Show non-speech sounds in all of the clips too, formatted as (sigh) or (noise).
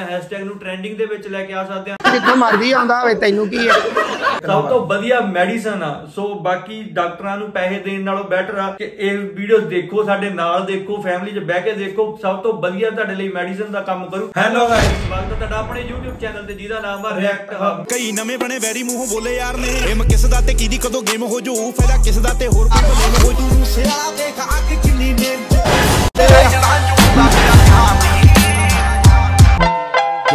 Hashtag ਨੂੰ trending ਦੇ ਵਿੱਚ ਲੈ ਕੇ ਆ ਸਕਦੇ ਆ ਜਿੱਥੋਂ ਮਰਜ਼ੀ ਆਉਂਦਾ ਹੋਵੇ ਤੈਨੂੰ ਕੀ ਹੈ? ਸਭ ਤੋਂ ਵਧੀਆ ਮੈਡੀਸਨ ਆ। ਸੋ ਬਾਕੀ ਡਾਕਟਰਾਂ ਨੂੰ ਪੈਸੇ ਦੇਣ ਨਾਲੋਂ ਬੈਟਰ ਆ ਕਿ ਇਹ ਵੀਡੀਓ ਦੇਖੋ ਸਾਡੇ ਨਾਲ ਦੇਖੋ ਫੈਮਿਲੀ 'ਚ ਬਹਿ ਕੇ ਦੇਖੋ। ਸਭ ਤੋਂ ਵਧੀਆ ਤੁਹਾਡੇ ਲਈ ਮੈਡੀਸਨ ਦਾ ਕੰਮ ਕਰੂ। ਹੈਲੋ ਗਾਇਸ ਸਵਾਗਤ ਹੈ ਤੁਹਾਡਾ ਆਪਣੇ YouTube ਚੈਨਲ ਤੇ ਜਿਹਦਾ ਨਾਮ ਆ ਰਿਐਕਟ ਹਬ ਕਈ ਨਵੇਂ ਬਣੇ ਵੈਰੀ ਮੂੰਹ ਬੋਲੇ ਯਾਰ ਨੇ। ਗੇਮ ਕਿਸ ਦਾ ਤੇ ਕਿਹਦੀ ਕਦੋਂ ਗੇਮ ਹੋ ਜੂ? ਫਾਇਦਾ ਕਿਸ ਦਾ ਤੇ ਹੋਰ ਕੋਈ ਭਲੇ ਹੋ ਜੂ? ਸਿਆਲਾ ਦੇਖ ਅੱਗ ਕਿੰਨੀ ਨੇ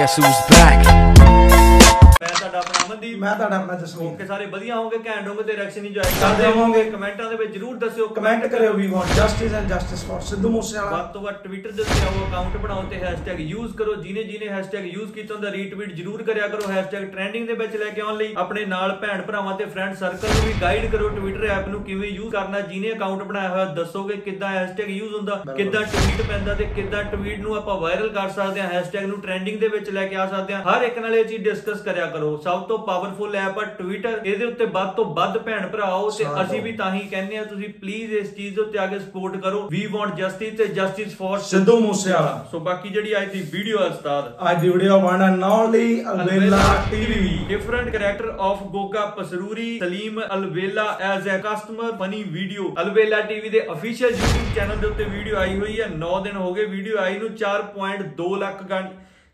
Guess who's back? ਤੁਹਾਡਾ ਆਪਣਾ ਅਮਨਦੀਪ। ਮੈਂ ਤੁਹਾਡਾ ਆਪਣਾ ਜਸਮੀਤ ਕਿ ਸਾਰੇ ਵਧੀਆ ਹੋਵੋਗੇ ਘੈਂਟ ਹੋਵੋਗੇ ਤੇ ਰਿਐਕਸ਼ਨ ਇੰਜੋਏ ਕਰਦੇ ਹੋਵੋਗੇ ਕਮੈਂਟਾਂ ਦੇ ਵਿੱਚ ਜਰੂਰ ਦੱਸਿਓ। ਕਮੈਂਟ ਕਰਿਓ we want justice and justice for Sidhu Moosewala. ਵੱਧ ਤੋਂ ਵੱਧ ਟਵਿੱਟਰ ਦੇ ਉੱਤੇ ਆਓ ਅਕਾਊਂਟ ਬਣਾਓ ਤੇ ਹੈਸ਼ਟੈਗ ਯੂਜ਼ ਕਰੋ। ਜਿਨੇ ਜਿਨੇ ਹੈਸ਼ਟੈਗ ਯੂਜ਼ ਕੀਤਾ ਹੁੰਦਾ ਰੀਟਵੀਟ ਜਰੂਰ ਕਰਿਆ ਕਰੋ। ਹੈਸ਼ਟੈਗ ਟ੍ਰੈਂਡਿੰਗ ਦੇ ਵਿੱਚ ਲੈ ਕੇ ਆਉਣ ਲਈ ਆਪਣੇ ਨਾਲ ਭੈਣ ਭਰਾਵਾਂ ਤੇ ਫਰੈਂਡ ਸਰਕਲ ਨੂੰ ਵੀ ਗਾਈਡ ਕਰੋ। ਟਵਿੱਟਰ ਐਪ ਨੂੰ ਕਿਵੇਂ ਯੂਜ਼ ਕਰਨਾ ਜਿਨੇ ਅਕਾਊਂਟ ਬਣਾਇਆ ਹੋਇਆ ਦੱਸੋਗੇ ਕਿੱਦਾਂ ਹੈਸ਼ਟੈਗ ਯੂਜ਼ ਹੁੰਦਾ ਕਿੱਦਾਂ ਟਵੀਟ ਪੈਂਦਾ ਤੇ ਕਿੱਦਾਂ ਟਵੀਟ ਨੂੰ ਆਪਾਂ ਵਾਇਰਲ ਕਰ ਸਕਦੇ ਹਾਂ। ਹੈਸ਼ਟੈਗ ਨੂੰ ਟ੍ਰੈਂਡਿੰਗ ਦੇ ਵਿੱਚ ਲੈ ਕੇ ਆ ਸਕਦੇ ਹਾਂ। ਹਰ ਇੱਕ ਨਾਲ ਇਹ ਚੀਜ਼ ਡਿਸਕਸ ਕਰਿਆ ਕਰੋ। ਸਭ ਤੋਂ ਪਾਵਰਫੁਲ ਐਪ ਆ ਟਵਿੱਟਰ ਇਹਦੇ ਉੱਤੇ ਵੱਧ ਤੋਂ ਵੱਧ ਭੈਣ ਭਰਾ ਆਓ ਤੇ ਅਸੀਂ ਵੀ ਤਾਂ ਹੀ ਕਹਿੰਦੇ ਆ ਤੁਸੀਂ ਪਲੀਜ਼ ਇਸ ਚੀਜ਼ ਦੇ ਉੱਤੇ ਆ ਕੇ ਸਪੋਰਟ ਕਰੋ। ਵੀ ਵਾਂਟ ਜਸਟਿਸ ਤੇ justice for Sidhu Moosewala. So ਬਾਕੀ ਜਿਹੜੀ ਅੱਜ ਦੀ ਵੀਡੀਓ ਹੈ ਉਸਤਾਦ ਅੱਜ ਦੀ video one and only ਅਲਵੇਲਾ TV different character of Goga ਪਸਰੂਰੀ Salim ਅਲਵੇਲਾ as a customer funny video ਅਲਵੇਲਾ TV ਦੇ ਅਫੀਸ਼ੀਅਲ YouTube ਚੈਨਲ ਦੇ ਉੱਤੇ ਵੀਡੀਓ ਆਈ ਹੋਈ ਹੈ 9 ਦਿਨ ਹੋ ਗਏ ਵੀਡੀਓ ਆਈ ਨੂੰ 4.2 ਲੱਖ ਗਾਣੇ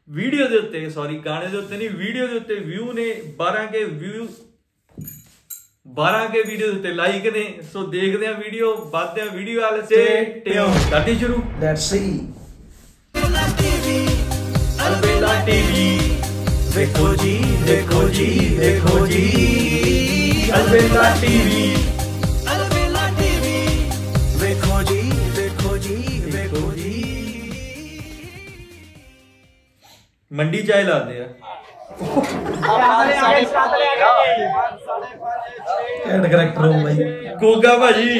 ਵੀਡੀਓ ਦੇ ਉੱਤੇ ਸੌਰੀ ਗਾਣੇ ਦੇ ਉੱਤੇ ਨਹੀਂ ਵੀਡੀਓ ਦੇ ਉੱਤੇ ਵਿਊ ਨੇ 12 ਕੇ ਵਿਊ 12 ਕੇ ਵੀਡੀਓ ਦੇ ਉੱਤੇ ਲਾਈਕ ਨੇ। ਸੋ ਦੇਖਦੇ ਆ ਵੀਡੀਓ ਵੱਧਦੇ ਆ ਵੀਡੀਓ ਵਾਲੇ ਤੇ ਟਿਓ ਕਰਦੀ ਸ਼ੁਰੂ। ਲੈਟਸ ਸੀ ਅਲਵੇਲਾ ਟੀਵੀ ਵੇਖੋ ਜੀ ਵੇਖੋ ਜੀ ਵੇਖੋ ਜੀ। ਅਲਵੇਲਾ ਟੀਵੀ। ਮੰਡੀ ਚਾਏ ਲਾਦੇ ਆ। ਐਂਡ ਕਰੈਕਟਰ ਹੋ ਬਾਈ। ਗੋਗਾ ਭਾਜੀ।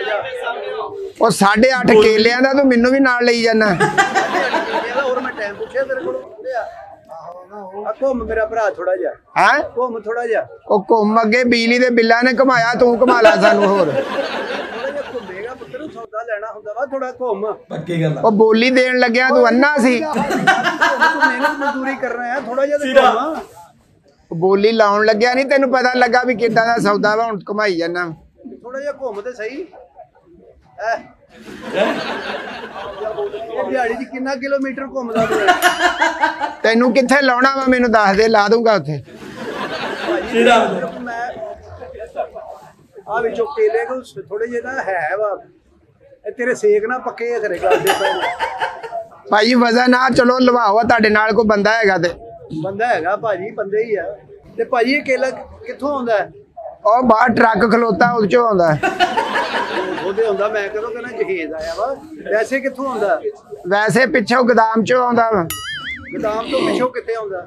ਉਹ 8.5 ਕੇਲਿਆਂ ਦਾ ਤੂੰ ਮੈਨੂੰ ਵੀ ਨਾਲ ਲਈ ਜਾਣਾ ਹੋਰ ਮੈਂ ਟਾਈਮ ਪੁੱਛਿਆ ਤੇਰੇ ਕੋਲ ਆ ਘੁੰਮ ਮੇਰਾ ਭਰਾ ਥੋੜਾ ਜਿਹਾ ਹੈ? ਘੁੰਮ ਥੋੜਾ ਜਿਹਾ ਉਹ ਘੁੰਮ ਅੱਗੇ ਬਿਜਲੀ ਦੇ ਬਿੱਲਾਂ ਨੇ ਘਮਾਇਆ ਤੂੰ ਘਮਾ ਲਾ ਸਾਨੂੰ ਹੋਰ। ਥੋੜਾ ਜਿਹਾ ਘੁੰਮੇਗਾ ਪੁੱਤਰ ਸੌਦਾ ਲੈਣਾ ਹੁੰਦਾ ਵਾ ਥੋੜਾ ਘੁੰਮ ਪੱਕੀ ਗੱਲ ਆ। ਉਹ ਬੋਲੀ ਦੇਣ ਲੱਗਿਆ ਤੂੰ ਅੰਨਾ ਸੀ। ਤੂੰ ਮਿਹਨਤ ਮਜ਼ਦੂਰੀ ਕਰਨਾ ਹੈ ਥੋੜਾ ਜਿਹਾ ਘੁੰਮ ਬੋਲੀ ਲਾਉਣ ਲੱਗਿਆ ਨਹੀਂ ਤੈਨੂੰ ਪਤਾ ਲੱਗਾ ਵੀ ਕਿੱਦਾਂ ਦਾ ਸੌਦਾ ਵਾ ਹੁਣ ਘਮਾਈ ਜਾਣਾ ਥੋੜਾ ਜਿਹਾ ਘੁੰਮ ਤੇ ਸਹੀ ਇਹ ਦਿਹਾੜੀ 'ਚ ਕਿੰਨਾ ਕਿਲੋਮੀਟਰ ਘੁੰਮਦਾ ਤੂੰ ਤੈਨੂੰ ਕਿੱਥੇ ਲਾਉਣਾ ਵਾ ਮੈਨੂੰ ਦੱਸ ਦੇ ਲਾ ਦੂੰਗਾ ਉੱਥੇ। ਆ ਵਿੱਚੋਂ ਕੇਲੇ ਕੋ ਥੋੜੇ ਜਿਹੇ ਨਾ ਹੈ ਵਾ। ਇਹ ਤੇਰੇ ਸੇਕ ਨਾ ਪੱਕੇ ਆ ਤੇਰੇ ਗੱਲ ਦੇ ਪਏ ਭਾਈ ਵਜ਼ਨ ਆ ਚਲੋ ਲਵਾਓ ਤੁਹਾਡੇ ਨਾਲ ਕੋਈ ਬੰਦਾ ਹੈਗਾ ਤੇ। ਬੰਦਾ ਹੈਗਾ ਭਾਜੀ ਬੰਦੇ ਹੀ ਆ। ਤੇ ਭਾਜੀ ਇਹ ਕੇਲਾ ਕਿੱਥੋਂ ਆਉਂਦਾ? ਹੈ ਉਹ ਬਾਹਰ ਟਰੱਕ ਖਲੋਤਾ ਉਹ ਚੋਂ ਆਉਂਦਾ। ਉਹਦੇ ਹੁੰਦਾ ਮੈਂ ਕਦੋਂ ਕਹਿੰਦਾ ਜਹੇਜ਼ ਆਇਆ ਵਾ। ਵੈਸੇ ਕਿੱਥੋਂ ਆਉਂਦਾ? ਵੈਸੇ ਪਿੱਛੋਂ ਗਦਾਮ ਚੋਂ ਆਉਂਦਾ ਵਾ। ਗਦਾਮ ਤੋਂ ਪਿੱਛੋਂ ਕਿੱਥੇ ਆਉਂਦਾ?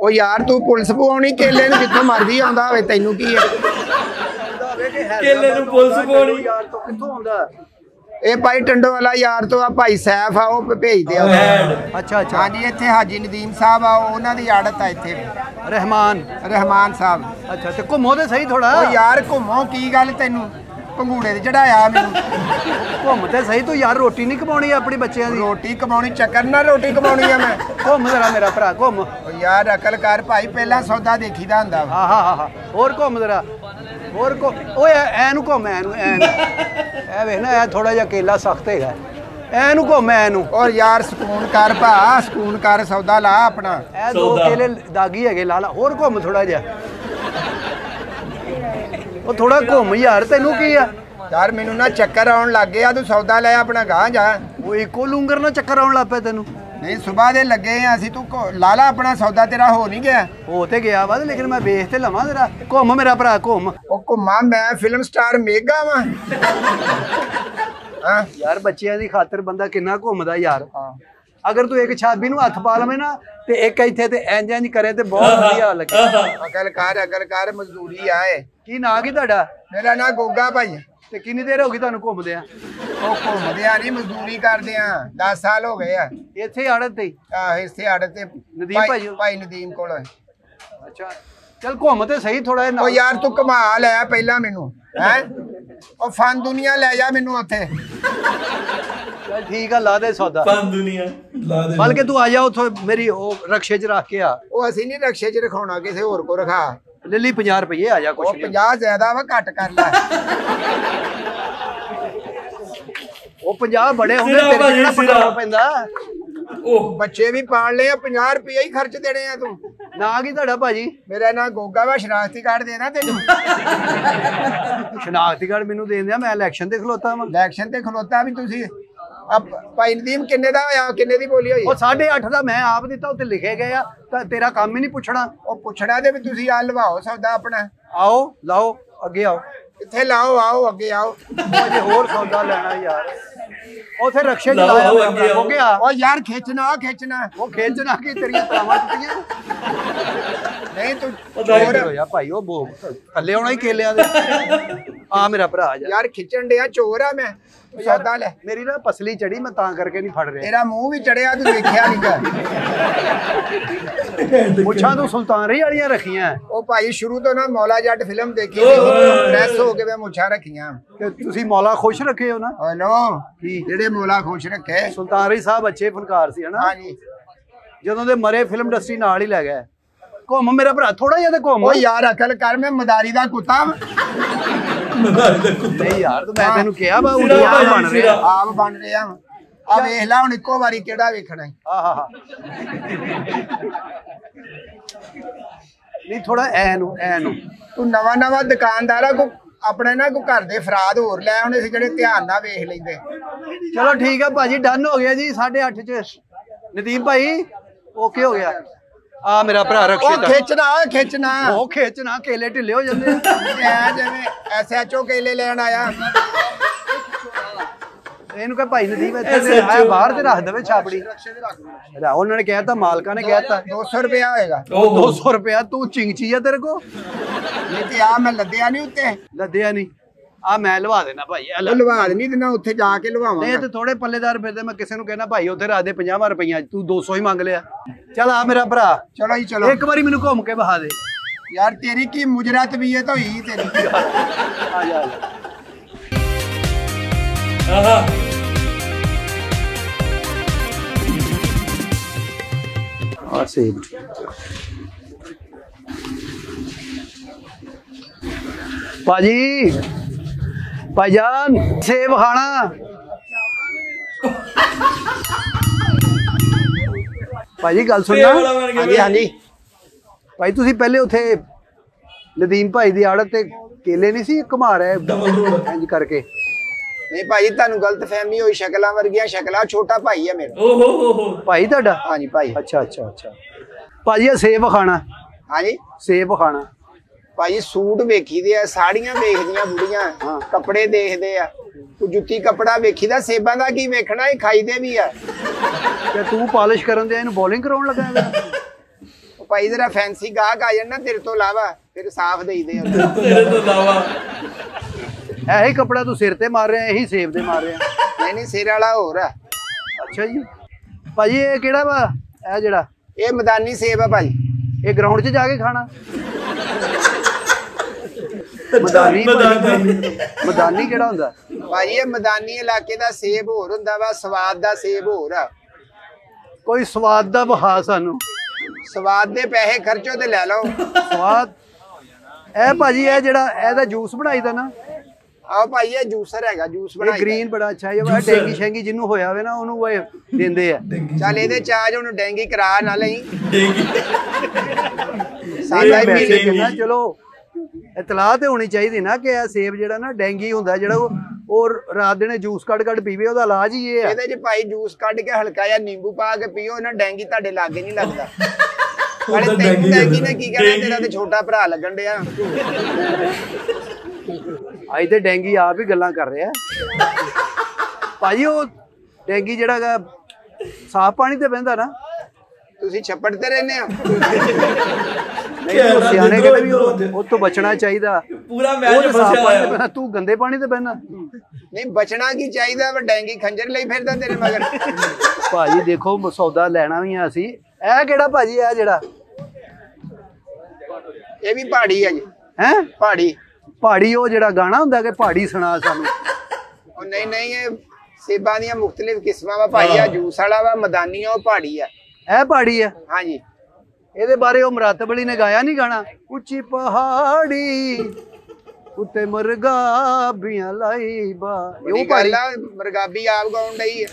ਉਹ ਯਾਰ ਤੂੰ ਪੁਲਿਸ ਪਵਾਉਣੀ ਕੇਲੇ ਨੂੰ ਜਿੱਥੋਂ ਮਰਜ਼ੀ ਆਉਂਦਾ ਹੋਵੇ ਤੈਨੂੰ ਕੀ ਹੈ ਕੇਲੇ ਨੂੰ ਪੁਲਿਸ ਪਵਾਉਣੀ। ਯਾਰ ਤੋਂ ਕਿੱਥੋਂ ਆਉਂਦਾ? ਇਹ ਭਾਈ ਟੰਡੋ ਵਾਲਾ ਯਾਰ ਤੋਂ ਆ ਭਾਈ ਸੈਫ ਆ ਉਹ ਭੇਜਦੇ ਆ ਅੱਛਾ ਅੱਛਾ। ਹਾਂਜੀ ਇੱਥੇ ਹਾਜੀ ਨਦੀਮ ਸਾਹਿਬ ਆ ਉਹਨਾਂ ਦੀ ਆੜਤ ਆ ਇੱਥੇ। ਰਹਿਮਾਨ। ਰਹਿਮਾਨ ਸਾਹਿਬ। ਅੱਛਾ ਤੇ ਘੁੰਮੋ ਤੇ ਸਹੀ ਥੋੜਾ ਉਹ ਯਾਰ ਘੁੰਮੋ ਕੀ ਗੱਲ ਤੈਨੂੰ? ਪੰਗੂੜੇ ਤੇ ਚੜਾਇਆ ਮੈਨੂੰ। ਘੁੰਮ ਤੇ ਸਹੀ ਤੂੰ ਯਾਰ ਰੋਟੀ ਨਹੀਂ ਕਮਾਉਣੀ ਆਪਣੀ ਬੱਚਿਆਂ ਦੀ। ਰੋਟੀ ਕਮਾਉਣੀ ਚੱਕਰ ਨਾਲ ਰੋਟੀ ਕਮਾਉਣੀ ਆ ਮੈਂ। ਘੁੰਮ ਜ਼ਰਾ ਮੇਰਾ ਭਰਾ ਘੁੰਮ। ਯਾਰ ਅਕਲ ਕਰ ਭਾਈ ਪਹਿਲਾਂ ਸੌਦਾ ਦੇਖੀਦਾ ਹੁੰਦਾ ਹਾਂ ਹਾਂ, ਹਾਂ। ਹੋਰ ਘੁੰਮ ਜ਼ਰਾ। ਹੋਰ ਘੁੰਮ ਓਏ ਐ ਐ ਨੂੰ ਘੁੰਮ ਐ ਨੂੰ ਐ ਨੂੰ। (laughs) ਐ ਵੇਖ ਨਾ ਐ ਥੋੜਾ ਜਿਹਾ ਕੇਲਾ ਸਖਤ ਹੈਗਾ। ਐ ਨੂੰ ਘੁੰਮ ਐ ਨੂੰ। ਔਰ ਯਾਰ ਸਕੂਨ ਕਰ ਭਾ ਸਕੂਨ ਕਰ ਸੌਦਾ ਲਾ ਆਪਣਾ। ਐ ਦੋ ਕੇਲੇ ਦਾਗੀ ਹੈਗੇ ਲਾਲਾ ਹੋਰ ਘੁੰਮ ਥੋੜਾ ਜਿਹਾ। ਉਹ ਥੋੜਾ ਘੁੰਮ ਯਾਰ ਤੈਨੂੰ ਕੀ ਆ? ਯਾਰ ਮੈਨੂੰ ਨਾ ਚੱਕਰ ਆਉਣ ਲੱਗ ਗਿਆ ਤੂੰ ਸੌਦਾ ਲੈ ਆਪਣਾ ਗਾਂ ਜਾ। ਉਹ ਇੱਕੋ ਲੂੰਗਰ ਨਾਲ ਚੱਕਰ ਆਉਣ ਲੱਗ ਪਿਆ ਤੈਨੂੰ। ਨਹੀਂ ਸਵੇਰ ਦੇ ਲੱਗੇ ਆ ਅਸੀਂ ਤੂੰ ਘੁ- ਲਾ ਲਾ ਆਪਣਾ ਸੌਦਾ ਤੇਰਾ ਹੋ ਨਹੀਂ ਗਿਆ। ਹੋ ਤੇ ਗਿਆ ਵਾ ਤੇ ਲੇਕਿਨ ਮੈਂ ਵੇਖ ਤੇ ਲਵਾਂ ਜ਼ਰਾ। ਘੁੰਮ ਮੇਰਾ ਭਰਾ ਘੁੰਮ। ਉਹ ਘੁੰਮਾ ਮੈਂ ਫਿਲਮ ਸਟਾਰ ਮੇਗਾ ਵਾਂ। ਹਾਂ? ਯਾਰ ਬੱਚਿਆਂ ਦੀ ਖਾਤਰ ਬੰਦਾ ਕਿੰਨਾ ਘੁੰਮਦਾ ਯਾਰ। ਹਾਂ। ਅਗਰ ਤੂੰ ਇੱਕ ਛਾਬੀ ਨੂੰ ਹੱਥ ਪਾ ਲਵੇਂ ਨਾ ਤੇ ਇੱਕ ਇੱਥੇ ਤੇ ਇੰਜ ਇੰਜ ਕਰੇ ਤੇ ਬਹੁਤ ਵਧੀਆ ਲੱਗੇ। ਅਕਲ ਕਰ ਅਕਲ ਕਰ ਮਜ਼ਦੂਰੀ ਆਏ ਕੀ ਨਾਂ ਕੀ ਤੁਹਾਡਾ? ਮੇਰਾ ਨਾਂ ਗੋਗਾ ਭਾਈ। ਤੇ ਕਿੰਨੀ ਦੇਰ ਹੋ ਗਈ ਤੁਹਾਨੂੰ ਘੁੰਮਦੇ ਆ? ਉਹ ਘੁੰਮਦੇ ਆ ਨਹੀਂ ਮਜ਼ਦੂਰੀ ਕਰਦੇ ਆ। 10 ਸਾਲ ਹੋ ਗਏ ਆ। ਇੱਥੇ ਆੜਤ ਤੇ? ਆਹ ਇਸੇ ਆੜ ਤੇ। ਨਦੀਮ ਭਾਈ? ਭਾਈ ਨਦੀਮ ਕੋਲ ਅੱਛਾ। ਚਲ ਘੁੰਮ ਤੇ ਸਹੀ ਥੋੜਾ ਉਹ ਜਿਹਾ ਯਾਰ ਤੂੰ ਕਮਾ ਲੈ ਪਹਿਲਾਂ ਮੈਨੂੰ ਹੈ? ਉਹ ਫਨ ਦੁਨੀਆ ਲੈ ਜਾ ਮੈਨੂੰ ਉੱਥੇ। ਚੱਲ ਠੀਕ ਆ ਲਾ ਦੇ ਸੌਦਾ। ਪੰਨ ਦੁਨੀਆ ਲਾ ਦੇ। ਬਲਕਿ ਤੂੰ ਆ ਜਾ ਉੱਥੋਂ ਮੇਰੀ ਉਹ ਰਕਸ਼ੇ 'ਚ ਰੱਖ ਕੇ ਆ। ਉਹ ਅਸੀਂ ਨਹੀਂ ਰਕਸ਼ੇ 'ਚ ਰਖਾਉਣਾ ਕਿਸੇ ਹੋਰ ਕੋ ਰਖਾ। ਲੱਲੀ 50 ਰੁਪਏ ਆ ਜਾ ਕੁਛ ਉਹ ਨਹੀਂ। 50 ਜ਼ਿਆਦਾ ਵਾ ਘੱਟ ਕਰ ਲੈ। ਉਹ 50 ਬੜੇ ਹੁੰਦੇ ਤੇਰੇ ਸਿਰਾ। ਪਟਾਉਣਾ ਪੈਂਦਾ? ਉਹ ਬੱਚੇ ਵੀ ਪਾਲ ਲਏ ਆ 50 ਰੁਪਏ ਹੀ ਖਰਚ ਦੇਣੇ ਆ ਤੂੰ। ਨਾ ਕੀ ਤੁਹਾਡਾ ਭਾਜੀ? ਮੇਰਾ ਨਾਂ ਗੋਗਾ ਵਾ ਸ਼ਨਾਖਤੀ ਕਾਰਡ ਦੇਣਾ ਤੈਨੂੰ। ਸ਼ਨਾਖਤੀ ਕਾਰਡ ਮੈਨੂੰ ਦੇ ਦਿਆ ਮੈਂ ਇਲੈਕਸ਼ਨ ਤੇ ਖਲੋਤਾ ਵਾਂ। ਇਲੈਕਸ਼ਨ ਤੇ ਖਲੋਤਾ ਵੀ ਤੁਸੀਂ। ਅਬ ਭਾਈ ਨਦੀਮ ਕਿੰਨੇ ਦਾ ਹੋਇਆ? ਕਿੰਨੇ ਦੀ ਬੋਲੀ ਹੋਈ? ਉਹ 8.5 ਦਾ ਮੈਂ ਆਪ ਦਿੱਤਾ ਉੱਤੇ ਲਿਖੇ ਗਏ ਆ। ਤਾਂ ਤੇਰਾ ਕੰਮ ਹੀ ਨਹੀਂ ਪੁੱਛਣਾ। ਉਹ ਪੁੱਛਣਾ ਤੇ ਵੀ ਤੁਸੀਂ ਆ ਲਵਾਓ ਸੌਦਾ ਆਪਣਾ। ਆਓ ਲਾਓ ਅੱਗੇ ਆਓ। ਇੱਥੇ ਲਾਓ ਆਓ ਅੱਗੇ ਆਓ। ਜੇ ਹੋਰ ਸੌਦਾ ਲੈਣਾ ਯਾਰ। Yeah. ਉਥੇ ਰਕਸ਼ੇ ਚ ਲਾਓ, ਲਾਇਆ ਆਓ, ਹੋਇਆ ਅੱਗੇ ਆਓ। ਹੋ ਗਿਆ। ਉਹ ਯਾਰ ਖਿੱਚਣਾ ਖਿੱਚਣਾ। ਉਹ ਖੇਚਣਾ ਕੀ ਤੇਰੀਆਂ ਤਲਾਵਾਂ ਟੁੱਟੀਆਂ। ਨਹੀਂ ਤੂੰ ਚੋਰ ਹੋ ਜਾ ਭਾਈ ਉਹ ਬੋ ਥੱਲੇ ਆਉਣਾ ਹੀ ਕੇਲਿਆਂ ਦੇ। ਆ ਮੇਰਾ ਭਰਾ ਆ ਜਾ। ਯਾਰ ਖਿੱਚਣ ਡਿਆ ਚੋਰ ਆ ਮੈਂ। ਸੌਦਾ ਲੈ। ਮੇਰੀ ਨਾ ਪਸਲੀ ਚੜੀ ਮੈਂ ਤਾਂ ਕਰਕੇ ਨਹੀਂ ਫੜ ਰਿਹਾ। ਤੇਰਾ ਮੂੰਹ ਵੀ ਚੜਿਆ ਤੂੰ ਦੇਖਿਆ ਨਹੀਂਗਾ ਮੁੱਛਾਂ ਤੂੰ ਸੁਲਤਾਨ ਰਹੀ ਵਾਲੀਆਂ ਰੱਖੀਆਂ? ਉਹ ਭਾਈ ਸ਼ੁਰੂ ਤੋਂ ਨਾ ਮੌਲਾ ਜੱਟ ਫਿਲਮ ਦੇਖੀ। ਪ੍ਰੈਸ ਹੋ ਕੇ ਮੈਂ ਮੁੱਛਾਂ ਰੱਖੀਆਂ। ਤੇ ਤੁਸੀਂ ਮੌਲਾ ਖੁਸ਼ ਰੱਖੇ ਹੋ ਨਾ? ਹਲੋ ਕੀ? ਜਿਹੜੇ ਮੌਲਾ ਖੁਸ਼ ਰੱਖੇ। ਸੁਲਤਾਨ ਰਹੀ ਸਾਹਿਬ ਅੱਛੇ ਫਨਕਾਰ ਸੀ ਹਨਾ? ਹਾਂਜੀ। ਜਦੋਂ ਦੇ ਮਰੇ ਫਿਲਮ ਇੰਡਸਟਰੀ ਨਾਲ ਹੀ ਲੈ ਗਏ। ਘੁੰਮ ਮੇਰਾ ਭਰਾ ਥੋੜਾ ਜਿਹਾ ਤੇ ਘੁੰਮ। ਉਹ ਯਾਰ ਅਕਲ ਕਰ ਮੈਂ ਮਦਾਰੀ ਦਾ ਕੁੱਤਾ। ਵਾਂ। ਨਹੀਂ ਯਾਰ ਤੂੰ ਮੈਂ ਤੈਨੂੰ ਕਿਹਾ ਸਿਰਾ ਉਹ ਭਾਜੀ, ਬਣ ਰਿਹਾ। ਆਪ ਬਣ ਰਿਹਾ। ਆ ਵੇਖ ਲੈ ਹੁਣ ਇੱਕੋ ਵਾਰੀ ਕਿਹੜਾ ਵੇਖਣਾ ਈ। ਆਹਾ ਨਹੀਂ ਥੋੜਾ ਐ ਨੂੰ ਐ ਨੂੰ। ਤੂੰ ਨਵਾਂ ਨਵਾਂ ਦੁਕਾਨਦਾਰ ਕੋ ਆਪਣੇ ਨਾ ਕੋ ਘਰ ਦੇ ਫਰਾਦ ਹੋਰ ਲੈ ਆਉਣੇ ਸੀ ਜਿਹੜੇ ਧਿਆਨ ਨਾਲ ਵੇਖ ਲੈਂਦੇ। ਚਲੋ ਠੀਕ ਆ ਭਾਜੀ ਡਨ ਹੋ ਗਿਆ ਜੀ 8:30 ਚ। ਨਦੀਪ ਭਾਈ ਓਕੇ ਹੋ ਗਿਆ। ਆ ਮੇਰਾ ਭਰਾ ਉਹ ਦਾ। ਖਿੱਚਣਾ ਓਏ ਖਿੱਚਣਾ। ਉਹ ਖੇਚਣਾ ਕੇਲੇ ਢਿੱਲੇ ਹੋ ਜਾਂਦੇ ਆ। ਐ ਜਿਵੇਂ ਐਸਐਚਓ ਕੇਲੇ ਲੈਣ ਆਇਆ। ਇਹਨੂੰ ਕਹ ਭਾਈ ਨਦੀਪ ਇੱਥੇ ਤੇ ਆਇਆ ਬਾਹਰ ਤੇ ਰੱਖ ਦੇਵੇ ਛਾਪੜੀ। ਰਾ ਉਹਨਾਂ ਨੇ ਕਹਿਤਾ ਮਾਲਕਾਂ ਨੇ ਕਹਿਤਾ 200 ਰੁਪਇਆ ਹੋਏਗਾ। ਓਹੋ 200 ਰੁਪਇਆ ਤੂੰ ਚਿੰਗਚੀ ਆ ਤੇਰੇ ਕੋ ਨਹੀਂ ਤੇ ਆ ਮੈਂ ਲੱਦਿਆ ਨਹੀਂ ਉੱਤੇ। ਲੱਦਿਆ ਨਹੀਂ ਆ ਮੈਂ ਲਵਾ ਦੇਣਾ ਭਾਈ ਆ ਲੈ। ਉਹ ਲਵਾ ਨਹੀਂ ਦੇਣਾ ਉੱਥੇ ਜਾ ਕੇ ਨਹੀਂ ਲਵਾਵਾਂਗਾ ਤੇ ਥੋੜੇ ਪੱਲੇਦਾਰ ਫਿਰਦੇ ਮੈਂ ਕਿਸੇ ਨੂੰ ਕਹਿਣਾ ਭਾਈ ਉੱਥੇ ਰੱਖ ਦੇ 50 ਰੁਪਈਆ ਤੂੰ 200 ਹੀ ਮੰਗ ਲਿਆ। ਚੱਲ ਆ ਮੇਰਾ ਭਰਾ। ਚਲੋ ਜੀ ਚਲੋ। ਇੱਕ ਵਾਰੀ ਮੈਨੂੰ ਘੁੰਮ ਕੇ ਬਹਾ ਦੇ। ਯਾਰ ਤੇਰੀ ਕੀ ਮੁਜਰਾ ਤਬੀਅਤ ਹੋਈ ਤੇਰੀ। ਆ ਜਾ ਆ ਜਾ। ਆਹਾ ਆ ਸੇਬ ਭਾਜੀ ਭਾਈਜਾਨ ਸੇਬ ਖਾਣਾ ਭਾਜੀ ਗੱਲ ਸੁਣਨਾ ਹਾਂਜੀ ਹਾਂਜੀ ਭਾਈ ਤੁਸੀਂ ਪਹਿਲੇ ਉੱਥੇ ਨਦੀਮ ਭਾਈ ਦੀ ਆੜਤ ਤੇ ਕੇਲੇ ਨਹੀਂ ਸੀ ਘੁਮਾ ਰਹੇ ਇੰਜ ਕਰਕੇ ਨਹੀਂ ਭਾਈ ਤੁਹਾਨੂੰ ਗਲਤ ਫਹਿਮੀ ਹੋਈ ਸ਼ਕਲਾਂ ਵਰਗੀਆਂ ਸ਼ਕਲਾਂ ਛੋਟਾ ਭਾਈ ਹੈ ਮੇਰਾ। ਓਹੋ ਓਹੋ ਭਾਈ ਤੁਹਾਡਾ? ਹਾਂਜੀ ਭਾਈ। ਅੱਛਾ ਅੱਛਾ ਅੱਛਾ। ਭਾਜੀ ਇਹ ਸੇਬ ਖਾਣਾ। ਹਾਂਜੀ? ਸੇਬ ਖਾਣਾ। ਭਾਈ ਸੂਟ ਵੇਖੀਦੇ ਆ ਸਾੜੀਆਂ ਵੇਖਦੀਆਂ ਬੁੜੀਆਂ ਹਾਂ। ਕੱਪੜੇ ਦੇਖਦੇ ਆ। ਤੂੰ ਜੁੱਤੀ ਕੱਪੜਾ ਵੇਖੀਦਾ ਸੇਬਾਂ ਦਾ ਕੀ ਵੇਖਣਾ ਇਹ ਖਾਈਦੇ ਵੀ ਆ। ਤੇ ਤੂੰ ਪਾਲਿਸ਼ ਕਰਨ ਦੇ ਇਹਨੂੰ ਬੋਲਿੰਗ ਕਰਾਉਣ ਲੱਗਾ ਭਾਈ ਜਰਾ ਫੈਂਸੀ ਗਾਹਕ ਆ ਜਾਣ ਨਾ ਤੇਰੇ ਤੋਂ ਇਲਾਵਾ ਫਿਰ ਸਾਫ਼ ਦੇਈਦੇ ਆ। ਤੇਰੇ ਤੋਂ ਇਲਾਵਾ। ਇਹੀ ਕਪੜਾ ਤੂੰ ਸਿਰ ਤੇ ਮਾਰ ਰਿਹਾ ਇਹੀ ਸੇਬ ਦੇ ਮਾਰ ਰਿਹਾ। ਨਹੀਂ ਨਹੀਂ ਸਿਰ ਵਾਲਾ ਹੋਰ ਆ। ਅੱਛਾ ਜੀ। ਭਾਜੀ ਇਹ ਕਿਹੜਾ ਵਾ? ਇਹ ਜਿਹੜਾ? ਇਹ ਮੈਦਾਨੀ ਸੇਬ ਆ ਭਾਈ। ਇਹ ਗਰਾਊਂਡ 'ਚ ਜਾ ਕੇ ਖਾਣਾ। ਮਦਾਨੀ ਮਦਾਨੀ। ਕਿਹੜਾ ਹੁੰਦਾ? ਭਾਈ ਇਹ ਮੈਦਾਨੀ ਇਲਾਕੇ ਦਾ ਸੇਬ ਹੋਰ ਹੁੰਦਾ ਵਾ ਸਵਾਦ ਦਾ ਸੇਬ ਹੋਰ ਆ। ਕੋਈ ਸਵਾਦ ਦਾ ਵਹਾ ਸਾਨੂੰ। ਸਵਾਦ ਦੇ ਪੈਸੇ ਖਰਚੋ ਤੇ ਲੈ ਲਓ। ਸਵਾਦ। ਇਹ ਭਾਜੀ ਇਹ ਜਿਹੜਾ ਇਹਦਾ ਜੂਸ ਬਣਾਈਦਾ ਨਾ ਆਓ ਭਾਈ ਇਹ ਜੂਸਰ ਹੈਗਾ ਜੂਸ ਇਹ ਬਣਾਈ ਗ੍ਰੀਨ ਬੜਾ ਅੱਛਾ ਹੈ ਇਹ ਡੇਂਗੀ ਸ਼ੈਂਗੀ ਜਿਹਨੂੰ ਹੋਇਆ ਹੋਵੇ ਨਾ ਉਹਨੂੰ ਉਹ ਦਿੰਦੇ ਆ। ਚੱਲ ਇਹਦੇ ਚਾਰਜ ਉਹਨੂੰ ਡੈਂਗੀ ਕਰਾ ਨਾ ਲਈ। ਡੇਂਗੀ। ਸਾਡਾ ਹੀ ਮਹੀਨੇ ਕਹਿੰਦਾ ਚਲੋ ਇਤਲਾਹ ਤੇ ਹੋਣੀ ਚਾਹੀਦੀ ਨਾ ਕਿ ਇਹ ਸੇਬ ਜਿਹੜਾ ਨਾ ਡੈਂਗੀ ਹੁੰਦਾ ਜਿਹੜਾ ਉਹ ਉਹ ਰਾਤ ਦਿਨੇ ਜੂਸ ਕੱਢ ਕੱਢ ਪੀਵੇ ਉਹਦਾ ਇਲਾਜ ਹੀ ਇਹ ਆ। ਇਹਦੇ ਚ ਭਾਈ ਜੂਸ ਕੱਢ ਕੇ ਹਲਕਾ ਜਿਹਾ ਨਿੰਬੂ ਪਾ ਕੇ ਪੀਓ ਨਾ ਡੈਂਗੀ ਤੁਹਾਡੇ ਲਾਗੇ ਨਹੀਂ ਲੱਗਦਾ। ਅਰੇ ਡੈਂਗੀ ਡੈਂਗੀ ਨੇ ਕੀ ਕਹਿਣਾ। ਤੇਰਾ ਤੇ ਛੋਟਾ ਭਰਾ ਲੱਗਣ ਡਿਆ। ਅੱਜ ਤੇ ਡੈਂਗੀ ਆਪ ਹੀ ਗੱਲਾਂ ਕਰ ਰਿਹਾ। ਭਾਜੀ ਉਹ ਡੈਂਗੀ ਜਿਹੜਾ ਹੈਗਾ ਸਾਫ਼ ਪਾਣੀ ਤੇ ਬਹਿੰਦਾ ਨਾ। ਤੁਸੀਂ ਛੱਪੜ ਤੇ ਰਹਿੰਦੇ ਹੋ? ਨਹੀਂ ਉਹ ਸਿਆਣੇ ਕਹਿੰਦੇ ਵੀ ਉਹ ਉਹ ਤੋਂ ਬਚਣਾ ਚਾਹੀਦਾ। ਪੂਰਾ ਮੈਚ ਫਸਿਆ ਹੋਇਆ। ਤੂੰ ਗੰਦੇ ਪਾਣੀ ਤੇ ਬਹਿਣਾ ਨਹੀਂ ਬਚਣਾ ਕੀ ਚਾਹੀਦਾ? ਵਾ ਡੈਂਗੀ ਖੰਜਰ ਲਈ ਫਿਰਦਾ ਤੇਰੇ ਮਗਰ। ਭਾਜੀ ਦੇਖੋ ਸੌਦਾ ਲੈਣਾ ਵੀ ਆ ਅਸੀਂ। ਇਹ ਕਿਹੜਾ ਭਾਜੀ ਇਹ ਜਿਹੜਾ? ਇਹ ਵੀ ਪਹਾੜੀ ਆ ਜੀ। ਹੈ? ਪਹਾੜੀ। ਪਹਾੜੀ ਉਹ ਜਿਹੜਾ ਗਾਣਾ ਹੁੰਦਾ ਕਿ ਪਹਾੜੀ ਸੁਣਾ ਸਾਨੂੰ। ਉਹ ਨਹੀਂ ਨਹੀਂ ਇਹ ਸੇਬਾਂ ਦੀਆਂ ਮੁxtਲਿਫ ਕਿਸਮਾਂ ਵਾ ਭਾਈ ਆ ਜੂਸ ਵਾਲਾ ਵਾ ਮਦਾਨੀ ਆ ਉਹ ਪਹਾੜੀ ਆ। ਇਹ ਪਹਾੜੀ ਆ? ਹਾਂਜੀ। ਇਹਦੇ ਬਾਰੇ ਉਹ ਮਰਾਤਬਲੀ ਨੇ ਗਾਇਆ ਨਹੀਂ ਗਾਣਾ? ਉੱਚੀ ਪਹਾੜੀ ਉੱਤੇ ਮਰਗਾਬੀਆਂ ਲਾਈ ਬਾ। ਇਹ ਉਹ ਪਹਾੜੀ ਮਰਗਾਬੀ ਆਪ ਗਾਉਣ ਡਈ ਆ।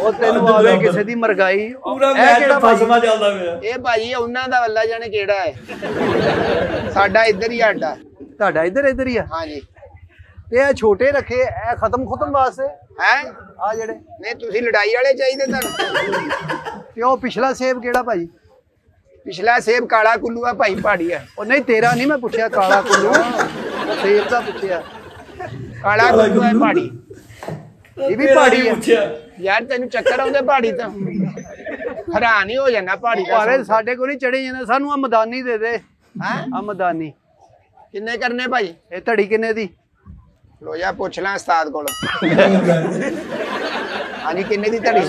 ਉਹ ਤੈਨੂੰ ਆਵੇ ਕਿਸੇ ਦੀ ਮਰਗਾਈ। ਪੂਰਾ ਇਹ ਮੈਚ? ਫਸਵਾ ਚੱਲਦਾ ਪਿਆ। ਇਹ ਭਾਜੀ ਉਹਨਾਂ ਦਾ ਵੱਲਾ ਜਾਣੇ ਕਿਹੜਾ ਹੈ? ਸਾਡਾ ਇੱਧਰ ਹੀ ਆਡਾ ਤੁਹਾਡਾ ਇੱਧਰ ਇੱਧਰ ਹੀ ਆ? ਹਾਂਜੀ। ਤੇ ਇਹ ਛੋਟੇ ਰੱਖੇ ਇਹ ਖਤਮ ਖਤਮ ਵਾਸਤੇ? ਹੈ? ਆ ਜਿਹੜੇ? ਨਹੀਂ ਤੁਸੀਂ ਲੜਾਈ ਵਾਲੇ ਚਾਹੀਦੇ ਤੁਹਾਨੂੰ। ਤੇ ਉਹ ਪਿਛਲਾ ਸੇਬ ਕਿਹੜਾ ਭਾਜੀ? ਪਿਛਲਾ ਸੇਬ ਕਾਲਾ ਕੁੱਲੂ ਆ ਭਾਈ ਪਹਾੜੀ ਆ। ਉਹ ਨਹੀਂ ਤੇਰਾ ਨਹੀਂ ਮੈਂ ਪੁੱਛਿਆ ਕਾਲਾ ਕੁੱਲੂ। ਸੇਬ ਦਾ ਪੁੱਛਿਆ। ਕਾਲਾ ਕੁੱਲੂ ਹੈ ਪਹਾੜੀ। ਇਹ ਵੀ ਪਹਾੜੀ ਆ। ਪੁੱਛਿਆ। ਯਾਰ ਤੈਨੂੰ ਚੱਕਰ ਆਉਂਦੇ ਪਹਾੜੀ ਤੋਂ। ਹੈਰਾਨ ਹੀ ਹੋ ਜਾਣਾ ਪਹਾੜੀ ਦਾ ਭਾਵੇਂ ਸਾਡੇ ਕੋਲ ਨਹੀਂ ਚੜੇ ਜਾਂਦੇ ਸਾਨੂੰ ਆ ਮਦਾਨੀ ਦੇ ਦੇ। ਹੈ? ਆ ਮਦਾਨੀ। ਕਿੰਨੇ ਕਰਨੇ ਭਾਈ? ਇਹ ਧੜੀ ਕਿੰਨੇ ਦੀ? ਲੋ ਜਾ ਪੁੱਛ ਲਾਂ ਉਸਤਾਦ ਕੋਲੋਂ। ਹਾਂਜੀ ਕਿੰਨੇ ਦੀ ਧੜੀ?